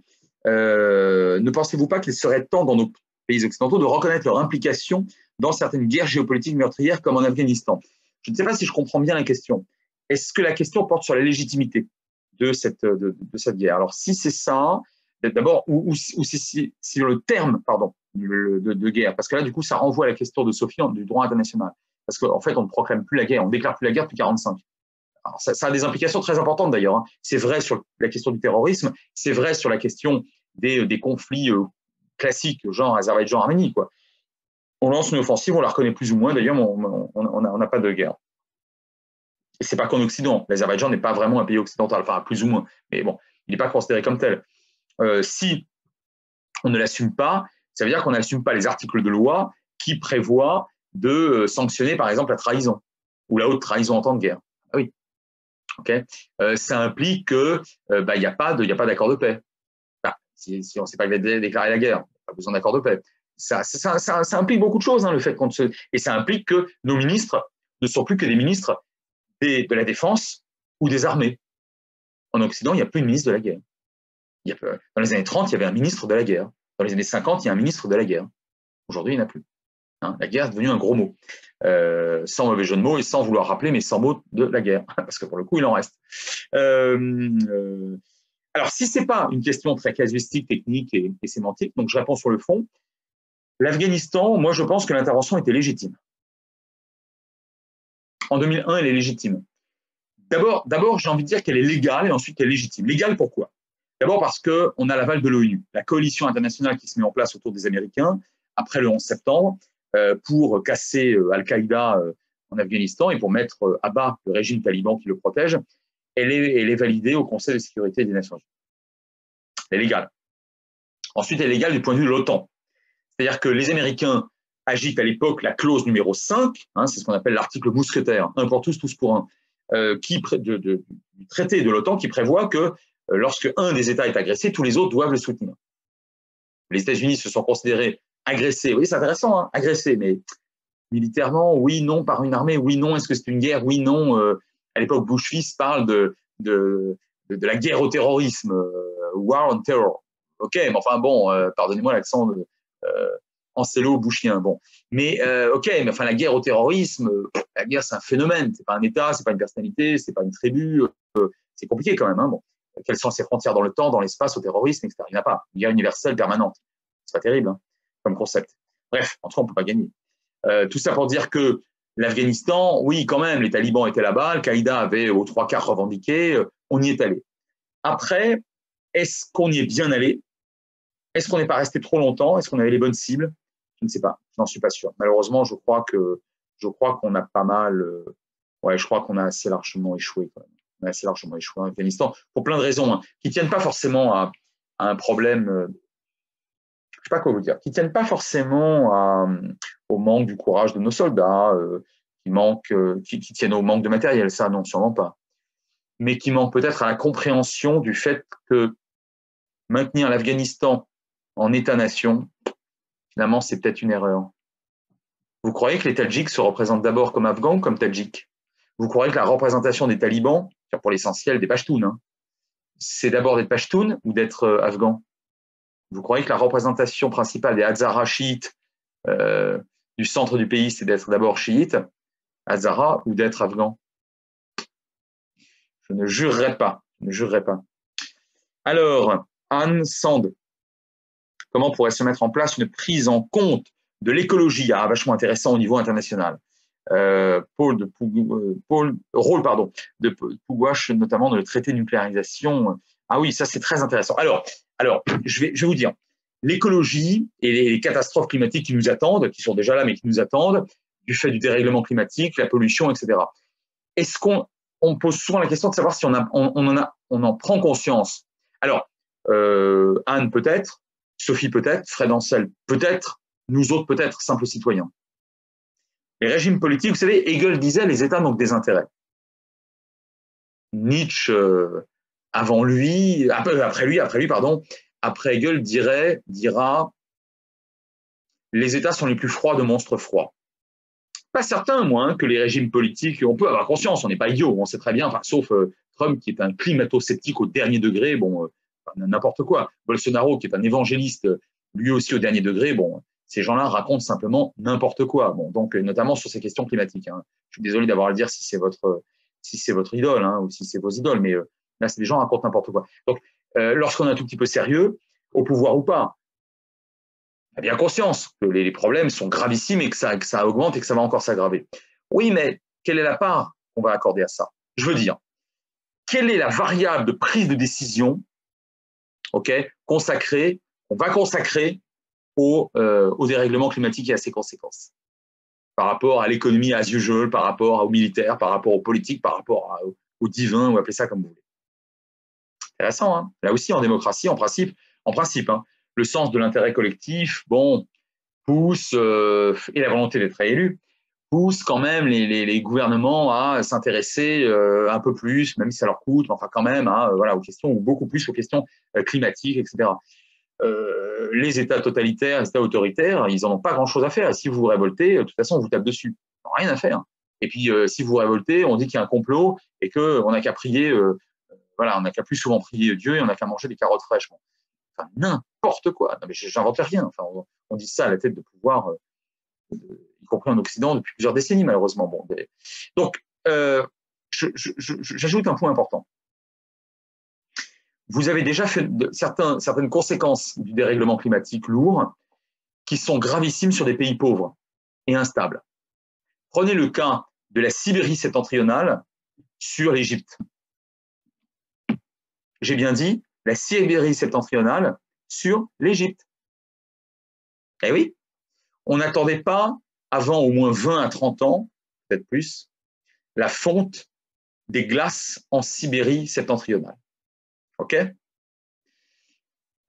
Euh, ne pensez-vous pas qu'il serait temps dans nos pays occidentaux de reconnaître leur implication dans certaines guerres géopolitiques meurtrières comme en Afghanistan? Je ne sais pas si je comprends bien la question. Est-ce que la question porte sur la légitimité de cette, de, cette guerre Alors, si c'est ça, d'abord, ou, ou, si, si, le terme pardon, de, guerre, parce que là, du coup, ça renvoie à la question de Sophie du droit international. Parce qu'en fait, on ne proclame plus la guerre, on ne déclare plus la guerre depuis 1945. Ça, ça, a des implications très importantes d'ailleurs. Hein. C'est vrai sur la question du terrorisme, c'est vrai sur la question des, des conflits euh, classiques, genre Azerbaïdjan-Arménie. Quoi. On lance une offensive, on la reconnaît plus ou moins, d'ailleurs, on n'a pas de guerre. Et c'est pas qu'en Occident. L'Azerbaïdjan n'est pas vraiment un pays occidental, enfin plus ou moins, mais bon, il n'est pas considéré comme tel. Euh, si on ne l'assume pas, ça veut dire qu'on n'assume pas les articles de loi qui prévoient de euh, sanctionner, par exemple, la trahison ou la haute trahison en temps de guerre. Ah oui. Ok. Euh, ça implique que bah, il n'y a pas d'accord de paix. Bah, si, on ne sait pas déclarer la guerre, pas besoin d'accord de paix. Ça, implique beaucoup de choses, hein, le fait qu'on se et ça implique que nos ministres ne sont plus que des ministres de la défense ou des armées. En Occident, il n'y a plus de ministre de la guerre. Dans les années 30, il y avait un ministre de la guerre. Dans les années 50, il y a un ministre de la guerre. Aujourd'hui, il n'y en a plus. Hein, la guerre est devenue un gros mot. Euh, sans mauvais jeu de mots et sans vouloir rappeler, mais sans mots de la guerre, parce que pour le coup, il en reste. Euh, euh, alors, si ce n'est pas une question très casuistique, technique et, et, sémantique, donc je réponds sur le fond. L'Afghanistan, moi, je pense que l'intervention était légitime. En 2001, elle est légitime. D'abord, d'abord j'ai envie de dire qu'elle est légale et ensuite qu'elle est légitime. Légale, pourquoi? D'abord parce qu'on a l'aval de l'ONU, la coalition internationale qui se met en place autour des Américains après le 11 septembre euh, pour casser euh, Al-Qaïda euh, en Afghanistan et pour mettre à bas le régime taliban qui le protège. Elle est, elle est validée au Conseil de sécurité des Nations Unies. Elle est légale. Ensuite, elle est légale du point de vue de l'OTAN. C'est-à-dire que les Américains agite à l'époque la clause numéro 5, hein, c'est ce qu'on appelle l'article mousquetaire, un pour tous, tous pour un, euh, qui, du traité de l'OTAN qui prévoit que euh, lorsque un des États est agressé, tous les autres doivent le soutenir. Les États-Unis se sont considérés agressés, oui, c'est intéressant, hein, agressés, mais militairement, oui, non, par une armée, oui, non, est-ce que c'est une guerre, oui, non. Euh, à l'époque, Bush fils parle de, de, de, la guerre au terrorisme, war on terror. Ok, mais enfin bon, pardonnez-moi l'accent Ancello, Bouchien. Bon, mais euh, ok, mais enfin la guerre au terrorisme, la guerre c'est un phénomène, c'est pas un État, c'est pas une personnalité, c'est pas une tribu, euh, c'est compliqué quand même. Hein, bon, quelles sont ses frontières dans le temps, dans l'espace, au terrorisme, etc. Il n'y en a pas. Une guerre universelle permanente, c'est pas terrible hein, comme concept. Bref, en tout cas, on peut pas gagner. Euh, tout ça pour dire que l'Afghanistan, oui, quand même, les talibans étaient là-bas, Al-Qaïda avait aux trois quarts revendiqué, on y est allé. Après, est-ce qu'on y est bien allé? Est-ce qu'on n'est pas resté trop longtemps? Est-ce qu'on avait les bonnes cibles? Je ne sais pas, je n'en suis pas sûr. Malheureusement, je crois que je crois qu'on a pas mal, euh, ouais, je crois qu'on a assez largement échoué. On a assez largement échoué en Afghanistan pour plein de raisons hein, qui tiennent pas forcément à, un problème. Euh, je sais pas quoi vous dire, qui tiennent pas forcément à, au manque du courage de nos soldats, euh, qui qui, qui, tiennent au manque de matériel, ça non, sûrement pas, mais qui manquent peut-être à la compréhension du fait que maintenir l'Afghanistan en État-nation, finalement, c'est peut-être une erreur. Vous croyez que les Tadjiks se représentent d'abord comme Afghans ou comme Tadjiks Vous croyez que la représentation des talibans, pour l'essentiel des Pashtuns, hein, c'est d'abord d'être Pashtuns ou d'être euh, Afghans? Vous croyez que la représentation principale des Hazara chiites euh, du centre du pays, c'est d'être d'abord chiite, Hazara, ou d'être Afghan Je ne jurerai pas. Ne pas. Alors, Anne Sand, comment pourrait se mettre en place une prise en compte de l'écologie, ah, vachement intéressant au niveau international. Euh, Paul de euh, rôle pardon de Pougouache notamment dans le traité de nucléarisation. Ah oui, ça c'est très intéressant. Alors, je vais, vous dire, l'écologie et les, catastrophes climatiques qui nous attendent, qui sont déjà là mais qui nous attendent, du fait du dérèglement climatique, la pollution, etc. Est-ce qu'on on pose souvent la question de savoir si on en prend conscience? Alors, euh, Anne peut-être, Sophie peut-être, Fred Ancel peut-être, nous autres peut-être, simples citoyens. Les régimes politiques, vous savez, Hegel disait les États n'ont des intérêts. Nietzsche, euh, avant lui, après lui, après lui, pardon, après Hegel dirait, dira, les États sont les plus froids de monstres froids. Pas certain, moi, hein, que les régimes politiques, on peut avoir conscience, on n'est pas idiot, on sait très bien, sauf euh, Trump qui est un climato-sceptique au dernier degré, bon, euh, n'importe quoi. Bolsonaro qui est un évangéliste, lui aussi au dernier degré, bon, ces gens-là racontent simplement n'importe quoi. Bon, donc, notamment sur ces questions climatiques. Hein. Je suis désolé d'avoir à le dire si c'est votre, si c'est votre idole, hein, ou si c'est vos idoles, mais là, c'est des gens racontent n'importe quoi. Donc, lorsqu'on est un tout petit peu sérieux, au pouvoir ou pas, a bien conscience que les, problèmes sont gravissimes et que ça augmente et que ça va encore s'aggraver. Oui, mais quelle est la part qu'on va accorder à ça? Je veux dire, quelle est la variable de prise de décision ok, consacrée, on va consacrer au, euh, au dérèglement climatique et à ses conséquences. Par rapport à l'économie as usual, par rapport aux militaires, par rapport aux politiques, par rapport aux divins, ou appelez ça comme vous voulez. Intéressant, hein. Là aussi en démocratie, en principe, hein, le sens de l'intérêt collectif, bon, pousse, euh, et la volonté d'être élu, pousse quand même les, gouvernements à s'intéresser euh, un peu plus, même si ça leur coûte, enfin quand même, hein, voilà, aux questions, ou beaucoup plus aux questions euh, climatiques, etc. les États totalitaires, les États autoritaires, ils n'en ont pas grand-chose à faire. si vous vous révoltez, de toute façon, on vous tape dessus. Rien à faire. Et puis, si vous vous révoltez, on dit qu'il y a un complot et qu'on n'a qu'à prier, voilà, on n'a qu'à plus souvent prier Dieu et on n'a qu'à manger des carottes fraîches. Enfin, n'importe quoi. Non, mais j'invente rien. Enfin, on, dit ça à la tête de pouvoir, euh, y compris en Occident, depuis plusieurs décennies, malheureusement. Bon, Donc, euh, j'ajoute un point important. Vous avez déjà fait certaines conséquences du dérèglement climatique lourd qui sont gravissimes sur des pays pauvres et instables. Prenez le cas de la Sibérie septentrionale sur l'Égypte. J'ai bien dit la Sibérie septentrionale sur l'Égypte. Eh oui, on n'attendait pas, avant au moins 20 à 30 ans, peut-être plus, la fonte des glaces en Sibérie septentrionale. OK?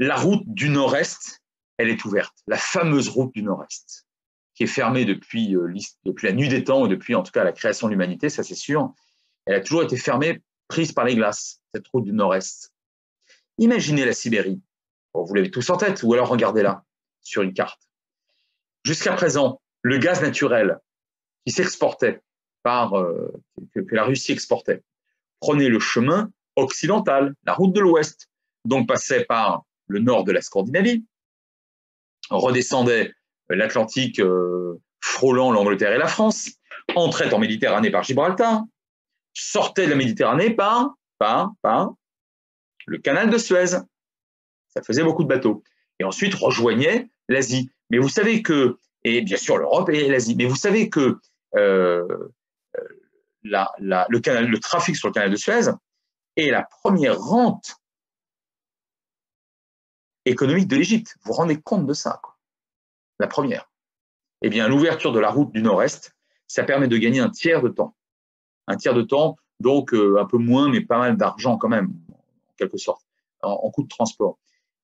La route du nord-est, elle est ouverte, la fameuse route du nord-est, qui est fermée depuis, euh, depuis la nuit des temps, ou depuis en tout cas la création de l'humanité, ça c'est sûr. Elle a toujours été fermée, prise par les glaces, cette route du nord-est. Imaginez la Sibérie. vous l'avez tous en tête, ou alors regardez-la sur une carte. Jusqu'à présent, le gaz naturel qui s'exportait par euh, que, la Russie exportait prenait le chemin occidental, la route de l'Ouest, donc passait par le nord de la Scandinavie, redescendait l'Atlantique euh, frôlant l'Angleterre et la France, entrait en Méditerranée par Gibraltar, sortait de la Méditerranée par, par, par le canal de Suez. Ça faisait beaucoup de bateaux. Et ensuite rejoignait l'Asie. Mais vous savez que, et bien sûr l'Europe et l'Asie, mais vous savez que euh, la, le, trafic sur le canal de Suez est la première rente économique de l'Égypte. Vous vous rendez compte de ça quoi. La première. Eh bien, l'ouverture de la route du Nord-Est, ça permet de gagner un tiers de temps. Un tiers de temps, donc euh, un peu moins, mais pas mal d'argent quand même quelque sorte, en, coût de transport.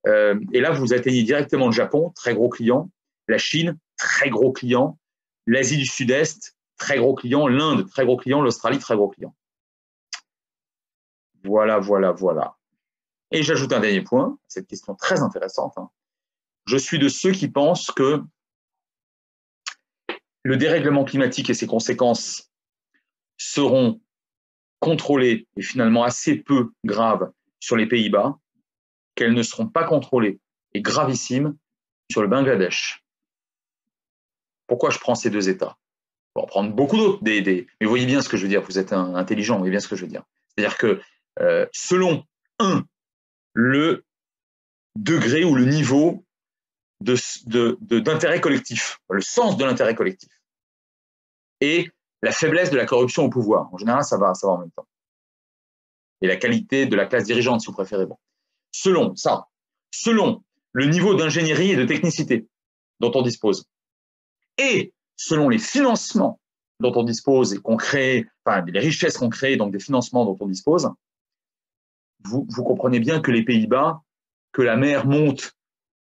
Euh, et là, vous atteignez directement le Japon, très gros client, la Chine, très gros client, l'Asie du Sud-Est, très gros client, l'Inde, très gros client, l'Australie, très gros client. Voilà, voilà, voilà. Et j'ajoute un dernier point, cette question très intéressante. Hein. Je suis de ceux qui pensent que le dérèglement climatique et ses conséquences seront contrôlées et finalement assez peu graves sur les Pays-Bas, qu'elles ne seront pas contrôlées et gravissimes sur le Bangladesh. Pourquoi je prends ces deux États? Pour en prendre beaucoup d'autres, des, mais voyez bien ce que je veux dire, vous êtes intelligent, vous voyez bien ce que je veux dire. C'est-à-dire que euh, selon, un, le degré ou le niveau d'intérêt collectif, le sens de l'intérêt collectif, et la faiblesse de la corruption au pouvoir. En général, ça va, ça va en même temps et la qualité de la classe dirigeante, si vous préférez. Bon. Selon ça, selon le niveau d'ingénierie et de technicité dont on dispose, et selon les financements dont on dispose et qu'on crée, enfin les richesses qu'on crée, donc des financements dont on dispose, vous, comprenez bien que les Pays-Bas, que la mer monte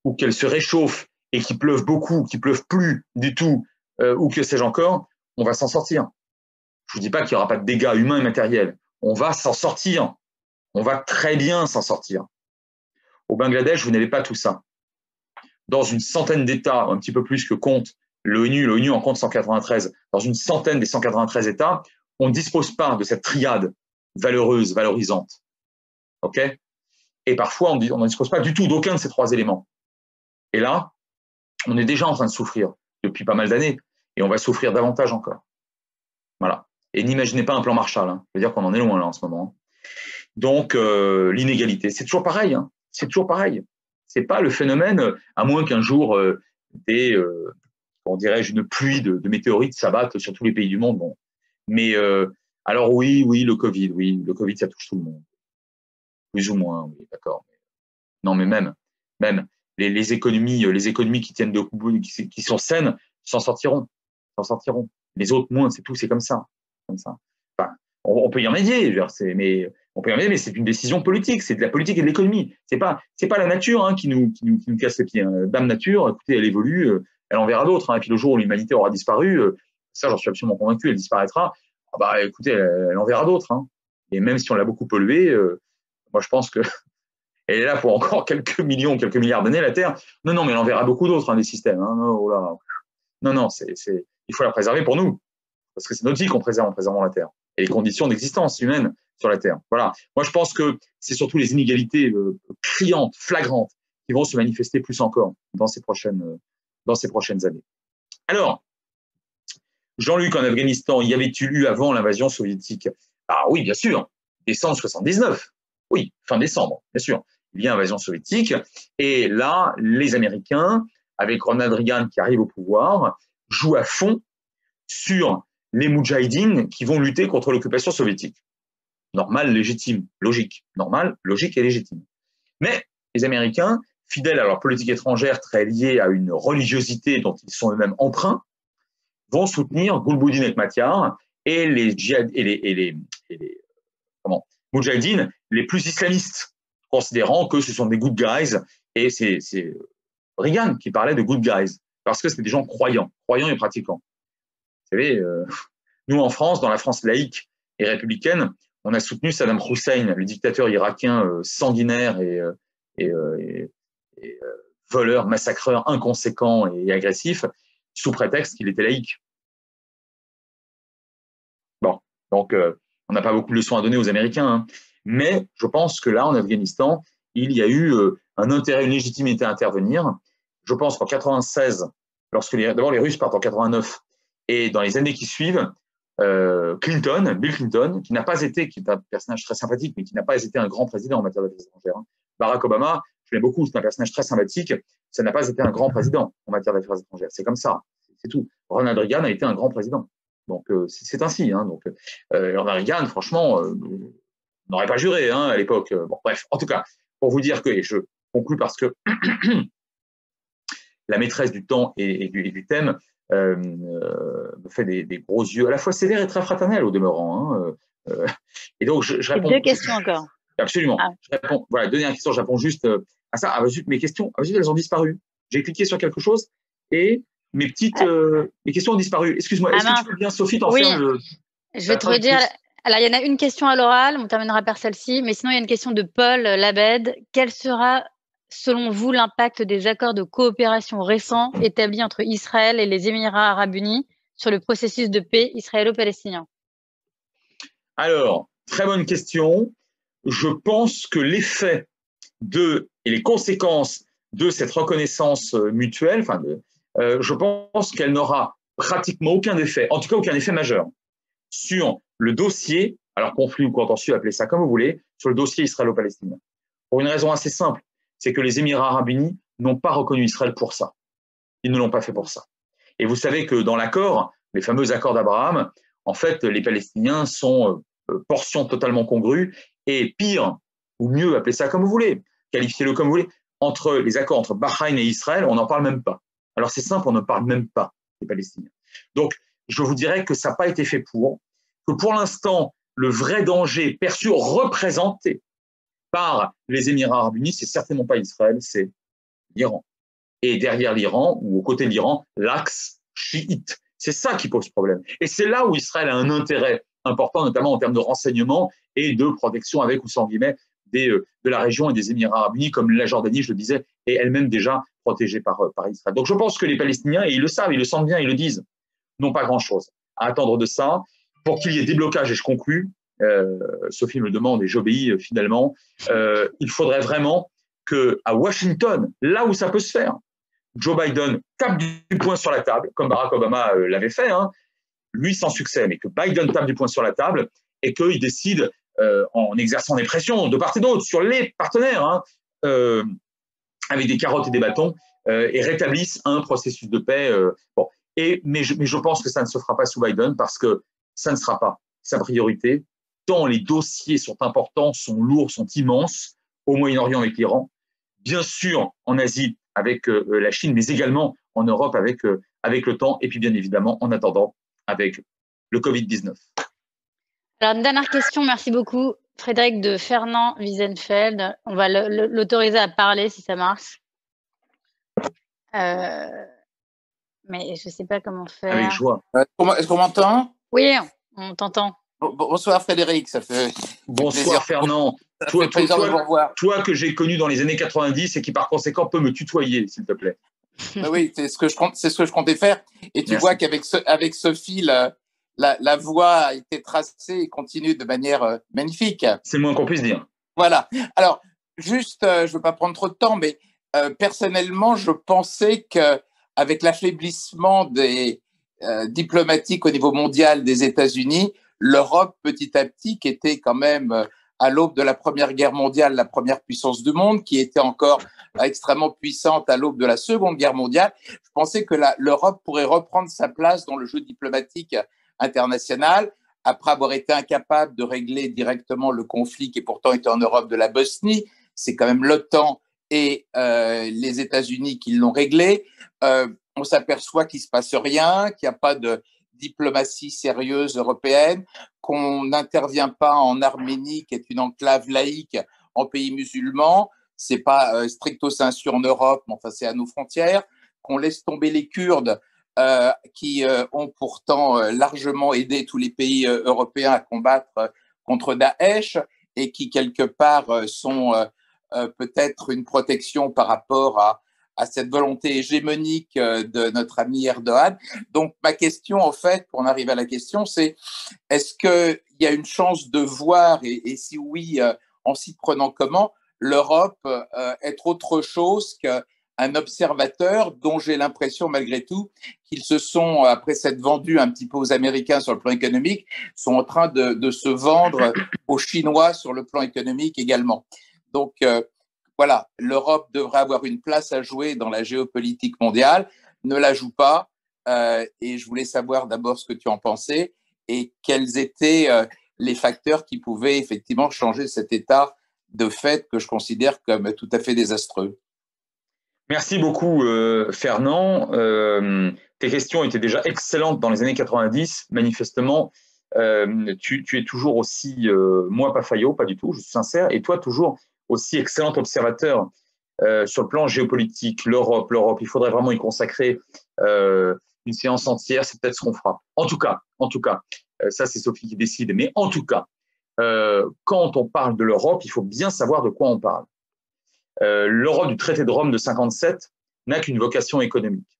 ou qu'elle se réchauffe et qu'il pleuve beaucoup, qu'il pleuve plus du tout, euh, ou que sais-je encore, on va s'en sortir. Je vous dis pas qu'il n'y aura pas de dégâts humains et matériels on va s'en sortir. On va très bien s'en sortir. Au Bangladesh, vous n'avez pas tout ça. dans une centaine d'États, un petit peu plus que compte l'ONU, l'ONU en compte 193, dans une centaine des 193 États, on ne dispose pas de cette triade valeureuse, valorisante. OK? Et parfois, on ne dispose pas du tout d'aucun de ces trois éléments. Et là, on est déjà en train de souffrir depuis pas mal d'années, et on va souffrir davantage encore. Voilà. Et n'imaginez pas un plan Marshall. Hein. Je veux dire qu'on en est loin là en ce moment. Donc, euh, l'inégalité, c'est toujours pareil. Hein. C'est toujours pareil. C'est pas le phénomène, à moins qu'un jour euh, des, euh, dirais-je, une pluie de, météorites s'abatte sur tous les pays du monde. Mais euh, alors oui, oui, le Covid, oui, le Covid, ça touche tout le monde. Plus ou moins, oui, d'accord. Non, mais même, même les, économies, les économies qui tiennent de qui, sont saines, s'en sortiront, s'en sortiront. Les autres moins, c'est tout, c'est comme ça, comme ça. On, peut y remédier, mais on peut y remédier, mais c'est une décision politique, c'est de la politique et de l'économie. C'est pas, c'est pas la nature hein, qui, nous, qui, nous, qui nous casse les pieds. Hein. Dame nature, écoutez, elle évolue, euh, elle en verra d'autres. Hein. Et puis le jour où l'humanité aura disparu, euh, ça j'en suis absolument convaincu, elle disparaîtra. Ah bah écoutez, elle, en verra d'autres. Hein. Et même si on l'a beaucoup polluée, euh, moi je pense que elle est là pour encore quelques millions, quelques milliards d'années la Terre. Non, non, mais elle en verra beaucoup d'autres hein, des systèmes. Oh. Non, non, il faut la préserver pour nous, parce que c'est notre vie qu'on préserve en préservant la Terre et les conditions d'existence humaine sur la Terre. Voilà. Moi, je pense que c'est surtout les inégalités euh, criantes, flagrantes, qui vont se manifester plus encore dans ces prochaines, dans ces prochaines années. Alors, Jean-Luc, en Afghanistan, y avait-il eu avant l'invasion soviétique? Ah oui, bien sûr, décembre 79. Oui, fin décembre, bien sûr. Il y a invasion soviétique. Et là, les Américains, avec Ronald Reagan qui arrive au pouvoir, jouent à fond sur les Moudjahidines qui vont lutter contre l'occupation soviétique. Normal, légitime, logique. Normal, logique et légitime. Mais les Américains, fidèles à leur politique étrangère très liée à une religiosité dont ils sont eux-mêmes emprunts, vont soutenir Gulbuddin et Matyar et les, et les, et les, et les les plus islamistes, considérant que ce sont des good guys. Et c'est Reagan qui parlait de good guys, parce que c'était des gens croyants, croyants et pratiquants. Vous savez, euh, nous en France, dans la France laïque et républicaine, on a soutenu Saddam Hussein, le dictateur irakien euh, sanguinaire et, euh, et, et voleur, massacreur, inconséquent et agressif, sous prétexte qu'il était laïque. Bon, donc on n'a pas beaucoup de leçons à donner aux Américains, hein. mais je pense que là, en Afghanistan, il y a eu un intérêt, une légitimité à intervenir. Je pense qu'en 96, lorsque d'abord les Russes partent en 89, et dans les années qui suivent, euh, Clinton, Bill Clinton, qui n'a pas été, qui est un personnage très sympathique, mais qui n'a pas été un grand président en matière d'affaires étrangères. Hein. Barack Obama, je l'aime beaucoup, c'est un personnage très sympathique, ça n'a pas été un grand président en matière d'affaires étrangères. C'est comme ça, c'est tout. Ronald Reagan a été un grand président. Donc euh, c'est ainsi. Hein. Donc euh, Ronald Reagan, franchement, euh, n'aurait pas juré hein, à l'époque. Bon, bref, en tout cas, pour vous dire que, et je conclus parce que la maîtresse du temps et, du, thème me fait des, gros yeux, à la fois sévères et très fraternels au demeurant. Hein, et donc, je, réponds. Deux questions encore. Absolument. Ah. Je réponds, voilà, dernière question, je réponds juste euh, à ça. Ah, mes questions, ah, elles ont disparu. J'ai cliqué sur quelque chose et mes petites mes questions ont disparu. Excuse-moi, est-ce que tu veux bien, Sophie, t'en oui. Je vais te redire. Alors, il y en a une question à l'oral, on terminera par celle-ci, mais sinon, il y a une question de Paul Labed. Quelle sera selon vous, l'impact des accords de coopération récents établis entre Israël et les Émirats arabes unis sur le processus de paix israélo-palestinien? Alors, très bonne question. Je pense que l'effet de et les conséquences de cette reconnaissance euh, mutuelle, enfin, euh, je pense qu'elle n'aura pratiquement aucun effet, en tout cas aucun effet majeur, sur le dossier, alors conflit ou contentieux, appelez ça comme vous voulez, sur le dossier israélo-palestinien. Pour une raison assez simple c'est que les Émirats arabes unis n'ont pas reconnu Israël pour ça. Ils ne l'ont pas fait pour ça. Et vous savez que dans l'accord, les fameux accords d'Abraham, en fait, les Palestiniens sont euh, portions totalement congrues et pire, ou mieux, appelez ça comme vous voulez, qualifiez-le comme vous voulez, entre les accords entre Bahreïn et Israël, on n'en parle même pas. Alors c'est simple, on ne parle même pas des Palestiniens. Donc, je vous dirais que ça n'a pas été fait pour, que pour l'instant, le vrai danger perçu, représenté par les Émirats arabes unis, c'est certainement pas Israël, c'est l'Iran. Et derrière l'Iran, ou aux côtés de l'Iran, l'axe chiite. C'est ça qui pose problème. Et c'est là où Israël a un intérêt important, notamment en termes de renseignement et de protection avec ou sans guillemets des, euh, de la région et des Émirats arabes unis, comme la Jordanie, je le disais, est elle-même déjà protégés par, par Israël. Donc je pense que les Palestiniens, et ils le savent, ils le sentent bien, ils le disent, n'ont pas grand-chose à attendre de ça. Pour qu'il y ait déblocage, et je conclus, euh, Sophie me demande et j'obéis finalement, euh, il faudrait vraiment que à Washington, là où ça peut se faire, Joe Biden tape du poing sur la table, comme Barack Obama l'avait fait, hein, lui sans succès, mais que Biden tape du poing sur la table et qu'il décide, euh, en exerçant des pressions de part et d'autre sur les partenaires, hein, euh, avec des carottes et des bâtons, euh, et rétablisse un processus de paix. bon. et, mais, je, mais je pense que ça ne se fera pas sous Biden parce que ça ne sera pas sa priorité, tant les dossiers sont importants, sont lourds, sont immenses, au Moyen-Orient avec l'Iran, bien sûr en Asie avec la Chine, mais également en Europe avec, avec le temps, et puis bien évidemment en attendant avec le Covid-19. Alors, une dernière question, merci beaucoup. Frédéric de Fernand Wiesenfeld. On va l'autoriser à parler si ça marche. Euh, mais je ne sais pas comment faire. Avec joie. Est-ce qu'on m'entend? Oui, on t'entend. Bonsoir Frédéric, ça fait. Bonsoir Fernand. Toi, toi, toi, que j'ai connu dans les années 90 et qui par conséquent peut me tutoyer, s'il te plaît. Bah oui, c'est ce que je c'est ce que je comptais faire. Et tu vois qu'avec ce, avec Sophie, la, la, voie a été tracée et continue de manière euh, magnifique. C'est le moins qu'on puisse dire. Voilà. Alors, juste, euh, je ne veux pas prendre trop de temps, mais euh, personnellement, je pensais que avec l'affaiblissement des diplomatiques au niveau mondial des États-Unis, l'Europe, petit à petit, qui était quand même à l'aube de la Première Guerre mondiale, la première puissance du monde, qui était encore extrêmement puissante à l'aube de la Seconde Guerre mondiale. Je pensais que l'Europe pourrait reprendre sa place dans le jeu diplomatique international après avoir été incapable de régler directement le conflit qui pourtant était en Europe de la Bosnie. C'est quand même l'OTAN et euh, les États-Unis qui l'ont réglé. Euh, on s'aperçoit qu'il se passe rien, qu'il n'y a pas de diplomatie sérieuse européenne, qu'on n'intervient pas en Arménie, qui est une enclave laïque en pays musulman. C'est pas euh, stricto sensu en Europe, mais enfin c'est à nos frontières. Qu'on laisse tomber les Kurdes, euh, qui euh, ont pourtant largement aidé tous les pays européens à combattre contre Daesh et qui quelque part sont peut-être une protection par rapport à, à cette volonté hégémonique de notre ami Erdogan. Donc ma question, en fait, pour en arriver à la question, c'est est-ce qu'il y a une chance de voir, et, si oui, en s'y prenant comment, l'Europe être autre chose qu'un observateur dont j'ai l'impression malgré tout qu'ils se sont, après s'être vendus un petit peu aux Américains sur le plan économique, sont en train de, se vendre aux Chinois sur le plan économique également. Donc, euh, voilà, l'Europe devrait avoir une place à jouer dans la géopolitique mondiale, ne la joue pas. Euh, et je voulais savoir d'abord ce que tu en pensais et quels étaient euh, les facteurs qui pouvaient effectivement changer cet état de fait que je considère comme tout à fait désastreux. Merci beaucoup, euh, Fernand. Tes questions étaient déjà excellentes dans les années 90. Manifestement, tu, tu, es toujours aussi, moi pas faillot, pas du tout, je suis sincère, et toi toujours aussi excellent observateur euh, sur le plan géopolitique, l'Europe, l'Europe. Il faudrait vraiment y consacrer euh, une séance entière. C'est peut-être ce qu'on fera. En tout cas, en tout cas, euh, ça c'est Sophie qui décide. Mais en tout cas, quand on parle de l'Europe, il faut bien savoir de quoi on parle. L'Europe du traité de Rome de 57 n'a qu'une vocation économique.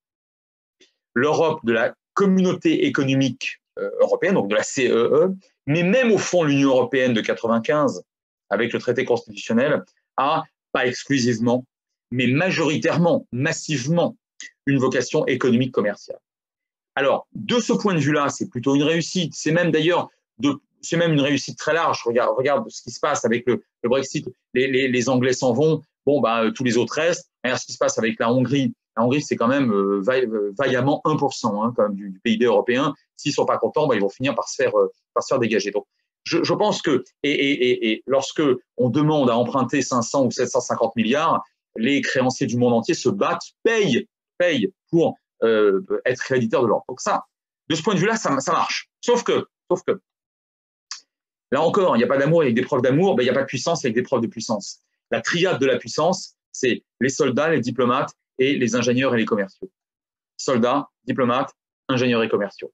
L'Europe de la communauté économique européenne, donc de la CEE, e, mais même au fond l'Union européenne de 95, avec le traité constitutionnel, a, pas exclusivement, mais majoritairement, massivement, une vocation économique commerciale. Alors, de ce point de vue-là, c'est plutôt une réussite. C'est même d'ailleurs c'est même une réussite très large. Regarde, regarde ce qui se passe avec le, Brexit. Les, Anglais s'en vont. Bon, bah, tous les autres restent. Regarde ce qui se passe avec la Hongrie. La Hongrie, c'est quand même euh, euh, vaillamment 1% hein, du, PIB européen. S'ils sont pas contents, bah, ils vont finir par se faire, euh, par se faire dégager. Donc, je, pense que, et, et, lorsque on demande à emprunter 500 ou 750 milliards, les créanciers du monde entier se battent, payent, payent pour euh, être créditeurs de l'or. Donc ça, de ce point de vue-là, ça, ça, marche. Sauf que, sauf que, là encore, il n'y a pas d'amour avec des preuves d'amour, ben, il n'y a pas de puissance avec des preuves de puissance. La triade de la puissance, c'est les soldats, les diplomates et les ingénieurs et les commerciaux. Soldats, diplomates, ingénieurs et commerciaux.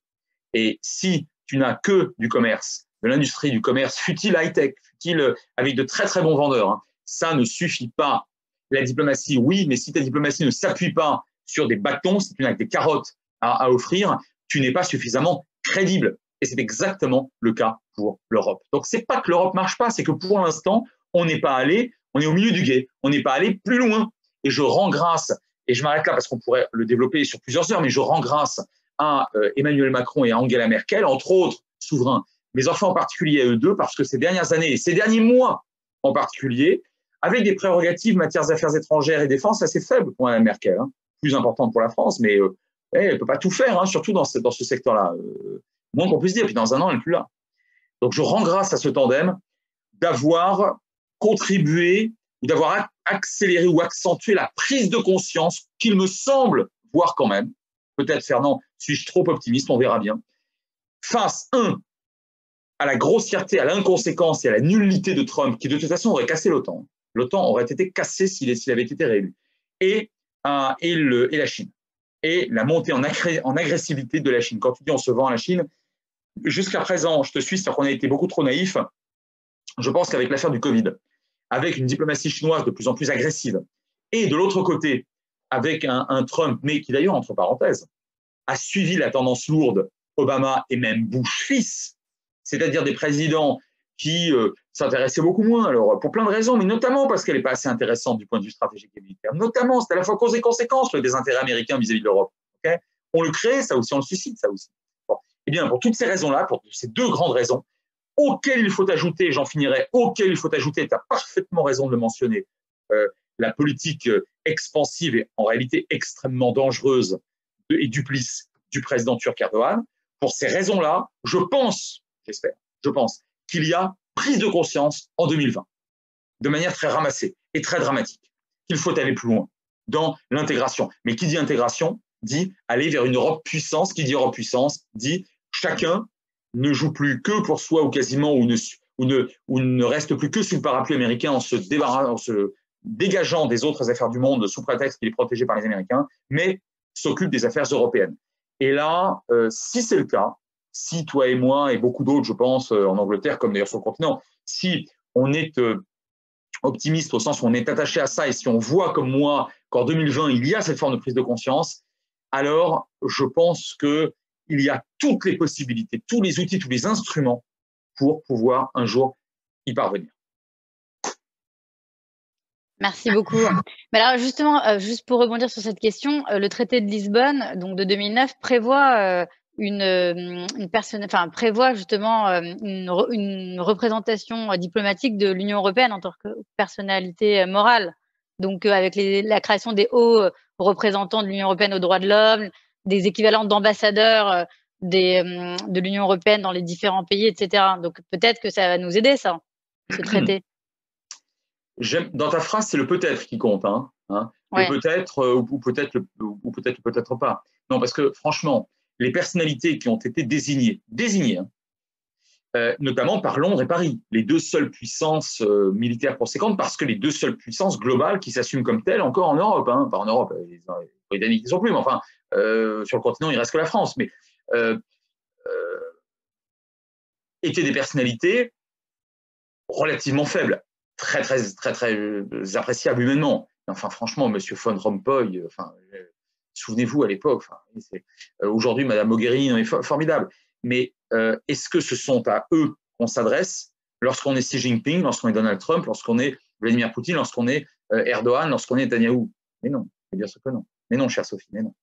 Et si tu n'as que du commerce de l'industrie du commerce, fut-il high-tech, fut-il euh, avec de très très bons vendeurs, hein. ça ne suffit pas La diplomatie, oui, mais si ta diplomatie ne s'appuie pas sur des bâtons, si tu n'as que des carottes à, à offrir, tu n'es pas suffisamment crédible. Et c'est exactement le cas pour l'Europe. Donc c'est pas que l'Europe marche pas, c'est que pour l'instant, on n'est pas allé, on est au milieu du guet, on n'est pas allé plus loin. Et je rends grâce, et je m'arrête là parce qu'on pourrait le développer sur plusieurs heures, mais je rends grâce à euh, Emmanuel Macron et à Angela Merkel, entre autres souverains, mes enfants en particulier à eux deux, parce que ces dernières années et ces derniers mois en particulier, avec des prérogatives matières d'affaires étrangères et défense assez faibles pour Mme Merkel, hein, plus importantes pour la France, mais euh, elle ne peut pas tout faire, hein, surtout dans ce, dans ce secteur-là. Euh, moins qu'on puisse dire, puis dans un an, elle n'est plus là. Donc je rends grâce à ce tandem d'avoir contribué ou d'avoir accéléré ou accentué la prise de conscience qu'il me semble voir quand même. Peut-être, Fernand, suis-je trop optimiste, on verra bien. Face, un, à la grossièreté, à l'inconséquence et à la nullité de Trump, qui de toute façon aurait cassé l'OTAN. L'OTAN aurait été cassé s'il avait été réélu. Et, euh, et, la Chine. Et la montée en, agressivité de la Chine. Quand tu dis on se vend à la Chine, jusqu'à présent, je te suis, c'est-à-dire qu'on a été beaucoup trop naïf. Je pense qu'avec l'affaire du Covid, avec une diplomatie chinoise de plus en plus agressive, et de l'autre côté, avec un, Trump, mais qui d'ailleurs, entre parenthèses, a suivi la tendance lourde Obama et même Bush fils, c'est-à-dire des présidents qui euh, s'intéressaient beaucoup moins, alors pour plein de raisons, mais notamment parce qu'elle n'est pas assez intéressante du point de vue stratégique et militaire. Notamment, c'est à la fois cause et conséquence des intérêts américains vis-à-vis de l'Europe. on le crée, ça aussi, on le suscite, ça aussi. Eh bien, pour toutes ces raisons-là, pour ces deux grandes raisons, auxquelles il faut ajouter, j'en finirai, auxquelles il faut ajouter, tu as parfaitement raison de le mentionner, euh, la politique euh, expansive et en réalité extrêmement dangereuse et duplice du président turc Erdogan. Pour ces raisons-là, je pense, j'espère, je pense qu'il y a prise de conscience en 2020, de manière très ramassée et très dramatique, qu'il faut aller plus loin dans l'intégration. Mais qui dit intégration dit aller vers une Europe puissance. Qui dit Europe puissance dit chacun ne joue plus que pour soi ou quasiment, ou ne, ou ne, ou ne reste plus que sous le parapluie américain en se, dégageant des autres affaires du monde sous prétexte qu'il est protégé par les Américains, mais s'occupe des affaires européennes. Et là, euh, si c'est le cas, si toi et moi et beaucoup d'autres, je pense, euh, en Angleterre, comme d'ailleurs sur le continent, si on est euh, optimiste au sens où on est attaché à ça et si on voit comme moi qu'en 2020, il y a cette forme de prise de conscience, alors je pense que il y a toutes les possibilités, tous les outils, tous les instruments pour pouvoir un jour y parvenir. Merci beaucoup. Mais alors justement, euh, juste pour rebondir sur cette question, le traité de Lisbonne, donc de 2009, prévoit une, une personne, enfin prévoit justement une, une, représentation diplomatique de l'Union européenne en tant que personnalité morale. Donc avec les, la création des hauts représentants de l'Union européenne aux droits de l'homme, des équivalents d'ambassadeurs euh, euh, de l'Union européenne dans les différents pays, etc. Donc peut-être que ça va nous aider, ça, ce traité. Dans ta phrase, c'est le peut-être qui compte. Hein, hein. Peut-être euh, ou peut-être ou peut-être peut-être pas. Non, parce que franchement, les personnalités qui ont été désignées, désignées, hein, notamment par Londres et Paris, les deux seules puissances militaires conséquentes, parce que les deux seules puissances globales qui s'assument comme telles encore en Europe, hein, pas en Europe, les Britanniques ne sont plus, mais enfin, euh, sur le continent, il reste que la France, mais euh, euh, étaient des personnalités relativement faibles, très, très, très, très appréciables humainement. Enfin, franchement, Monsieur von Rompuy, enfin, souvenez-vous à l'époque, enfin, aujourd'hui, Madame Mogherini est formidable. Mais est-ce que ce sont à eux qu'on s'adresse lorsqu'on est Xi Jinping, lorsqu'on est Donald Trump, lorsqu'on est Vladimir Poutine, lorsqu'on est Erdogan, lorsqu'on est Netanyahu? Mais non, c'est bien sûr que non. Mais non, chère Sophie, mais non,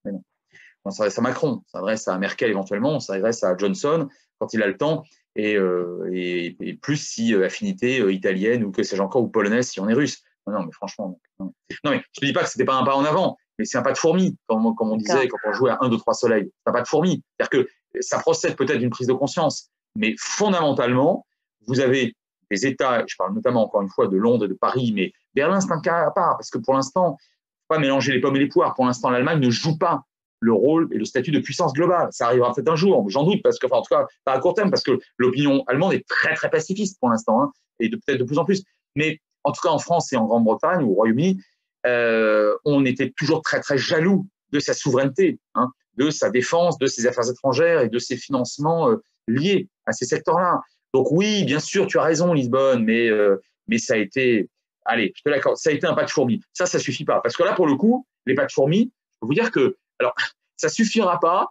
on s'adresse à Macron, on s'adresse à Merkel éventuellement, on s'adresse à Johnson quand il a le temps, et, euh, plus si euh, affinité euh, italienne ou que sais-je encore, ou polonaise si on est russe. Non, mais franchement, non. je ne dis pas que ce n'était pas un pas en avant, mais c'est un pas de fourmi, comme, on disait quand on jouait à 1, 2, 3 soleils. C'est un pas de fourmi. C'est-à-dire que ça procède peut-être d'une prise de conscience, mais fondamentalement, vous avez des États, je parle notamment encore une fois de Londres et de Paris, mais Berlin, c'est un cas à part, parce que pour l'instant, pas mélanger les pommes et les poires. Pour l'instant, l'Allemagne ne joue pas le rôle et le statut de puissance globale. Ça arrivera peut-être un jour, j'en doute, parce que, enfin, en tout cas, pas à court terme, parce que l'opinion allemande est très, très pacifiste pour l'instant, hein, et peut-être de plus en plus. Mais en tout cas, en France et en Grande-Bretagne ou au Royaume-Uni, euh, on était toujours très, très jaloux de sa souveraineté, hein, de sa défense, de ses affaires étrangères et de ses financements euh, liés à ces secteurs-là. Donc oui, bien sûr, tu as raison, Lisbonne, mais, euh, mais ça a été allez, je te l'accorde, ça a été un pas de fourmi. Ça, ça suffit pas. Parce que là, pour le coup, les pas de fourmi, je peux vous dire que, alors, ça suffira pas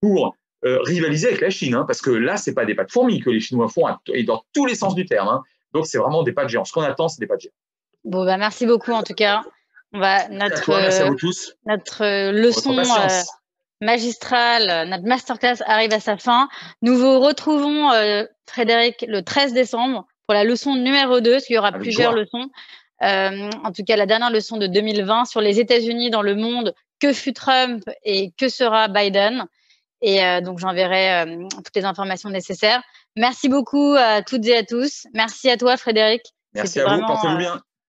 pour euh, rivaliser avec la Chine, hein, parce que là, c'est pas des pas de fourmi que les Chinois font, et dans tous les sens du terme. Hein. Donc, c'est vraiment des pas de géants. Ce qu'on attend, c'est des pas de géants. Bon, bah, merci beaucoup en tout cas. On va, notre, toi, merci à vous tous. Notre euh, leçon euh, magistrale, notre masterclass arrive à sa fin. Nous vous retrouvons, euh, Frédéric, le 13 décembre pour la leçon numéro 2, parce qu'il y aura Avec plusieurs joie. leçons. Euh, en tout cas, la dernière leçon de 2020 sur les États-Unis dans le monde, que fut Trump et que sera Biden? Et euh, donc, j'enverrai euh, toutes les informations nécessaires. Merci beaucoup à toutes et à tous. Merci à toi, Frédéric. Merci à vous. Portez-vous euh, bien.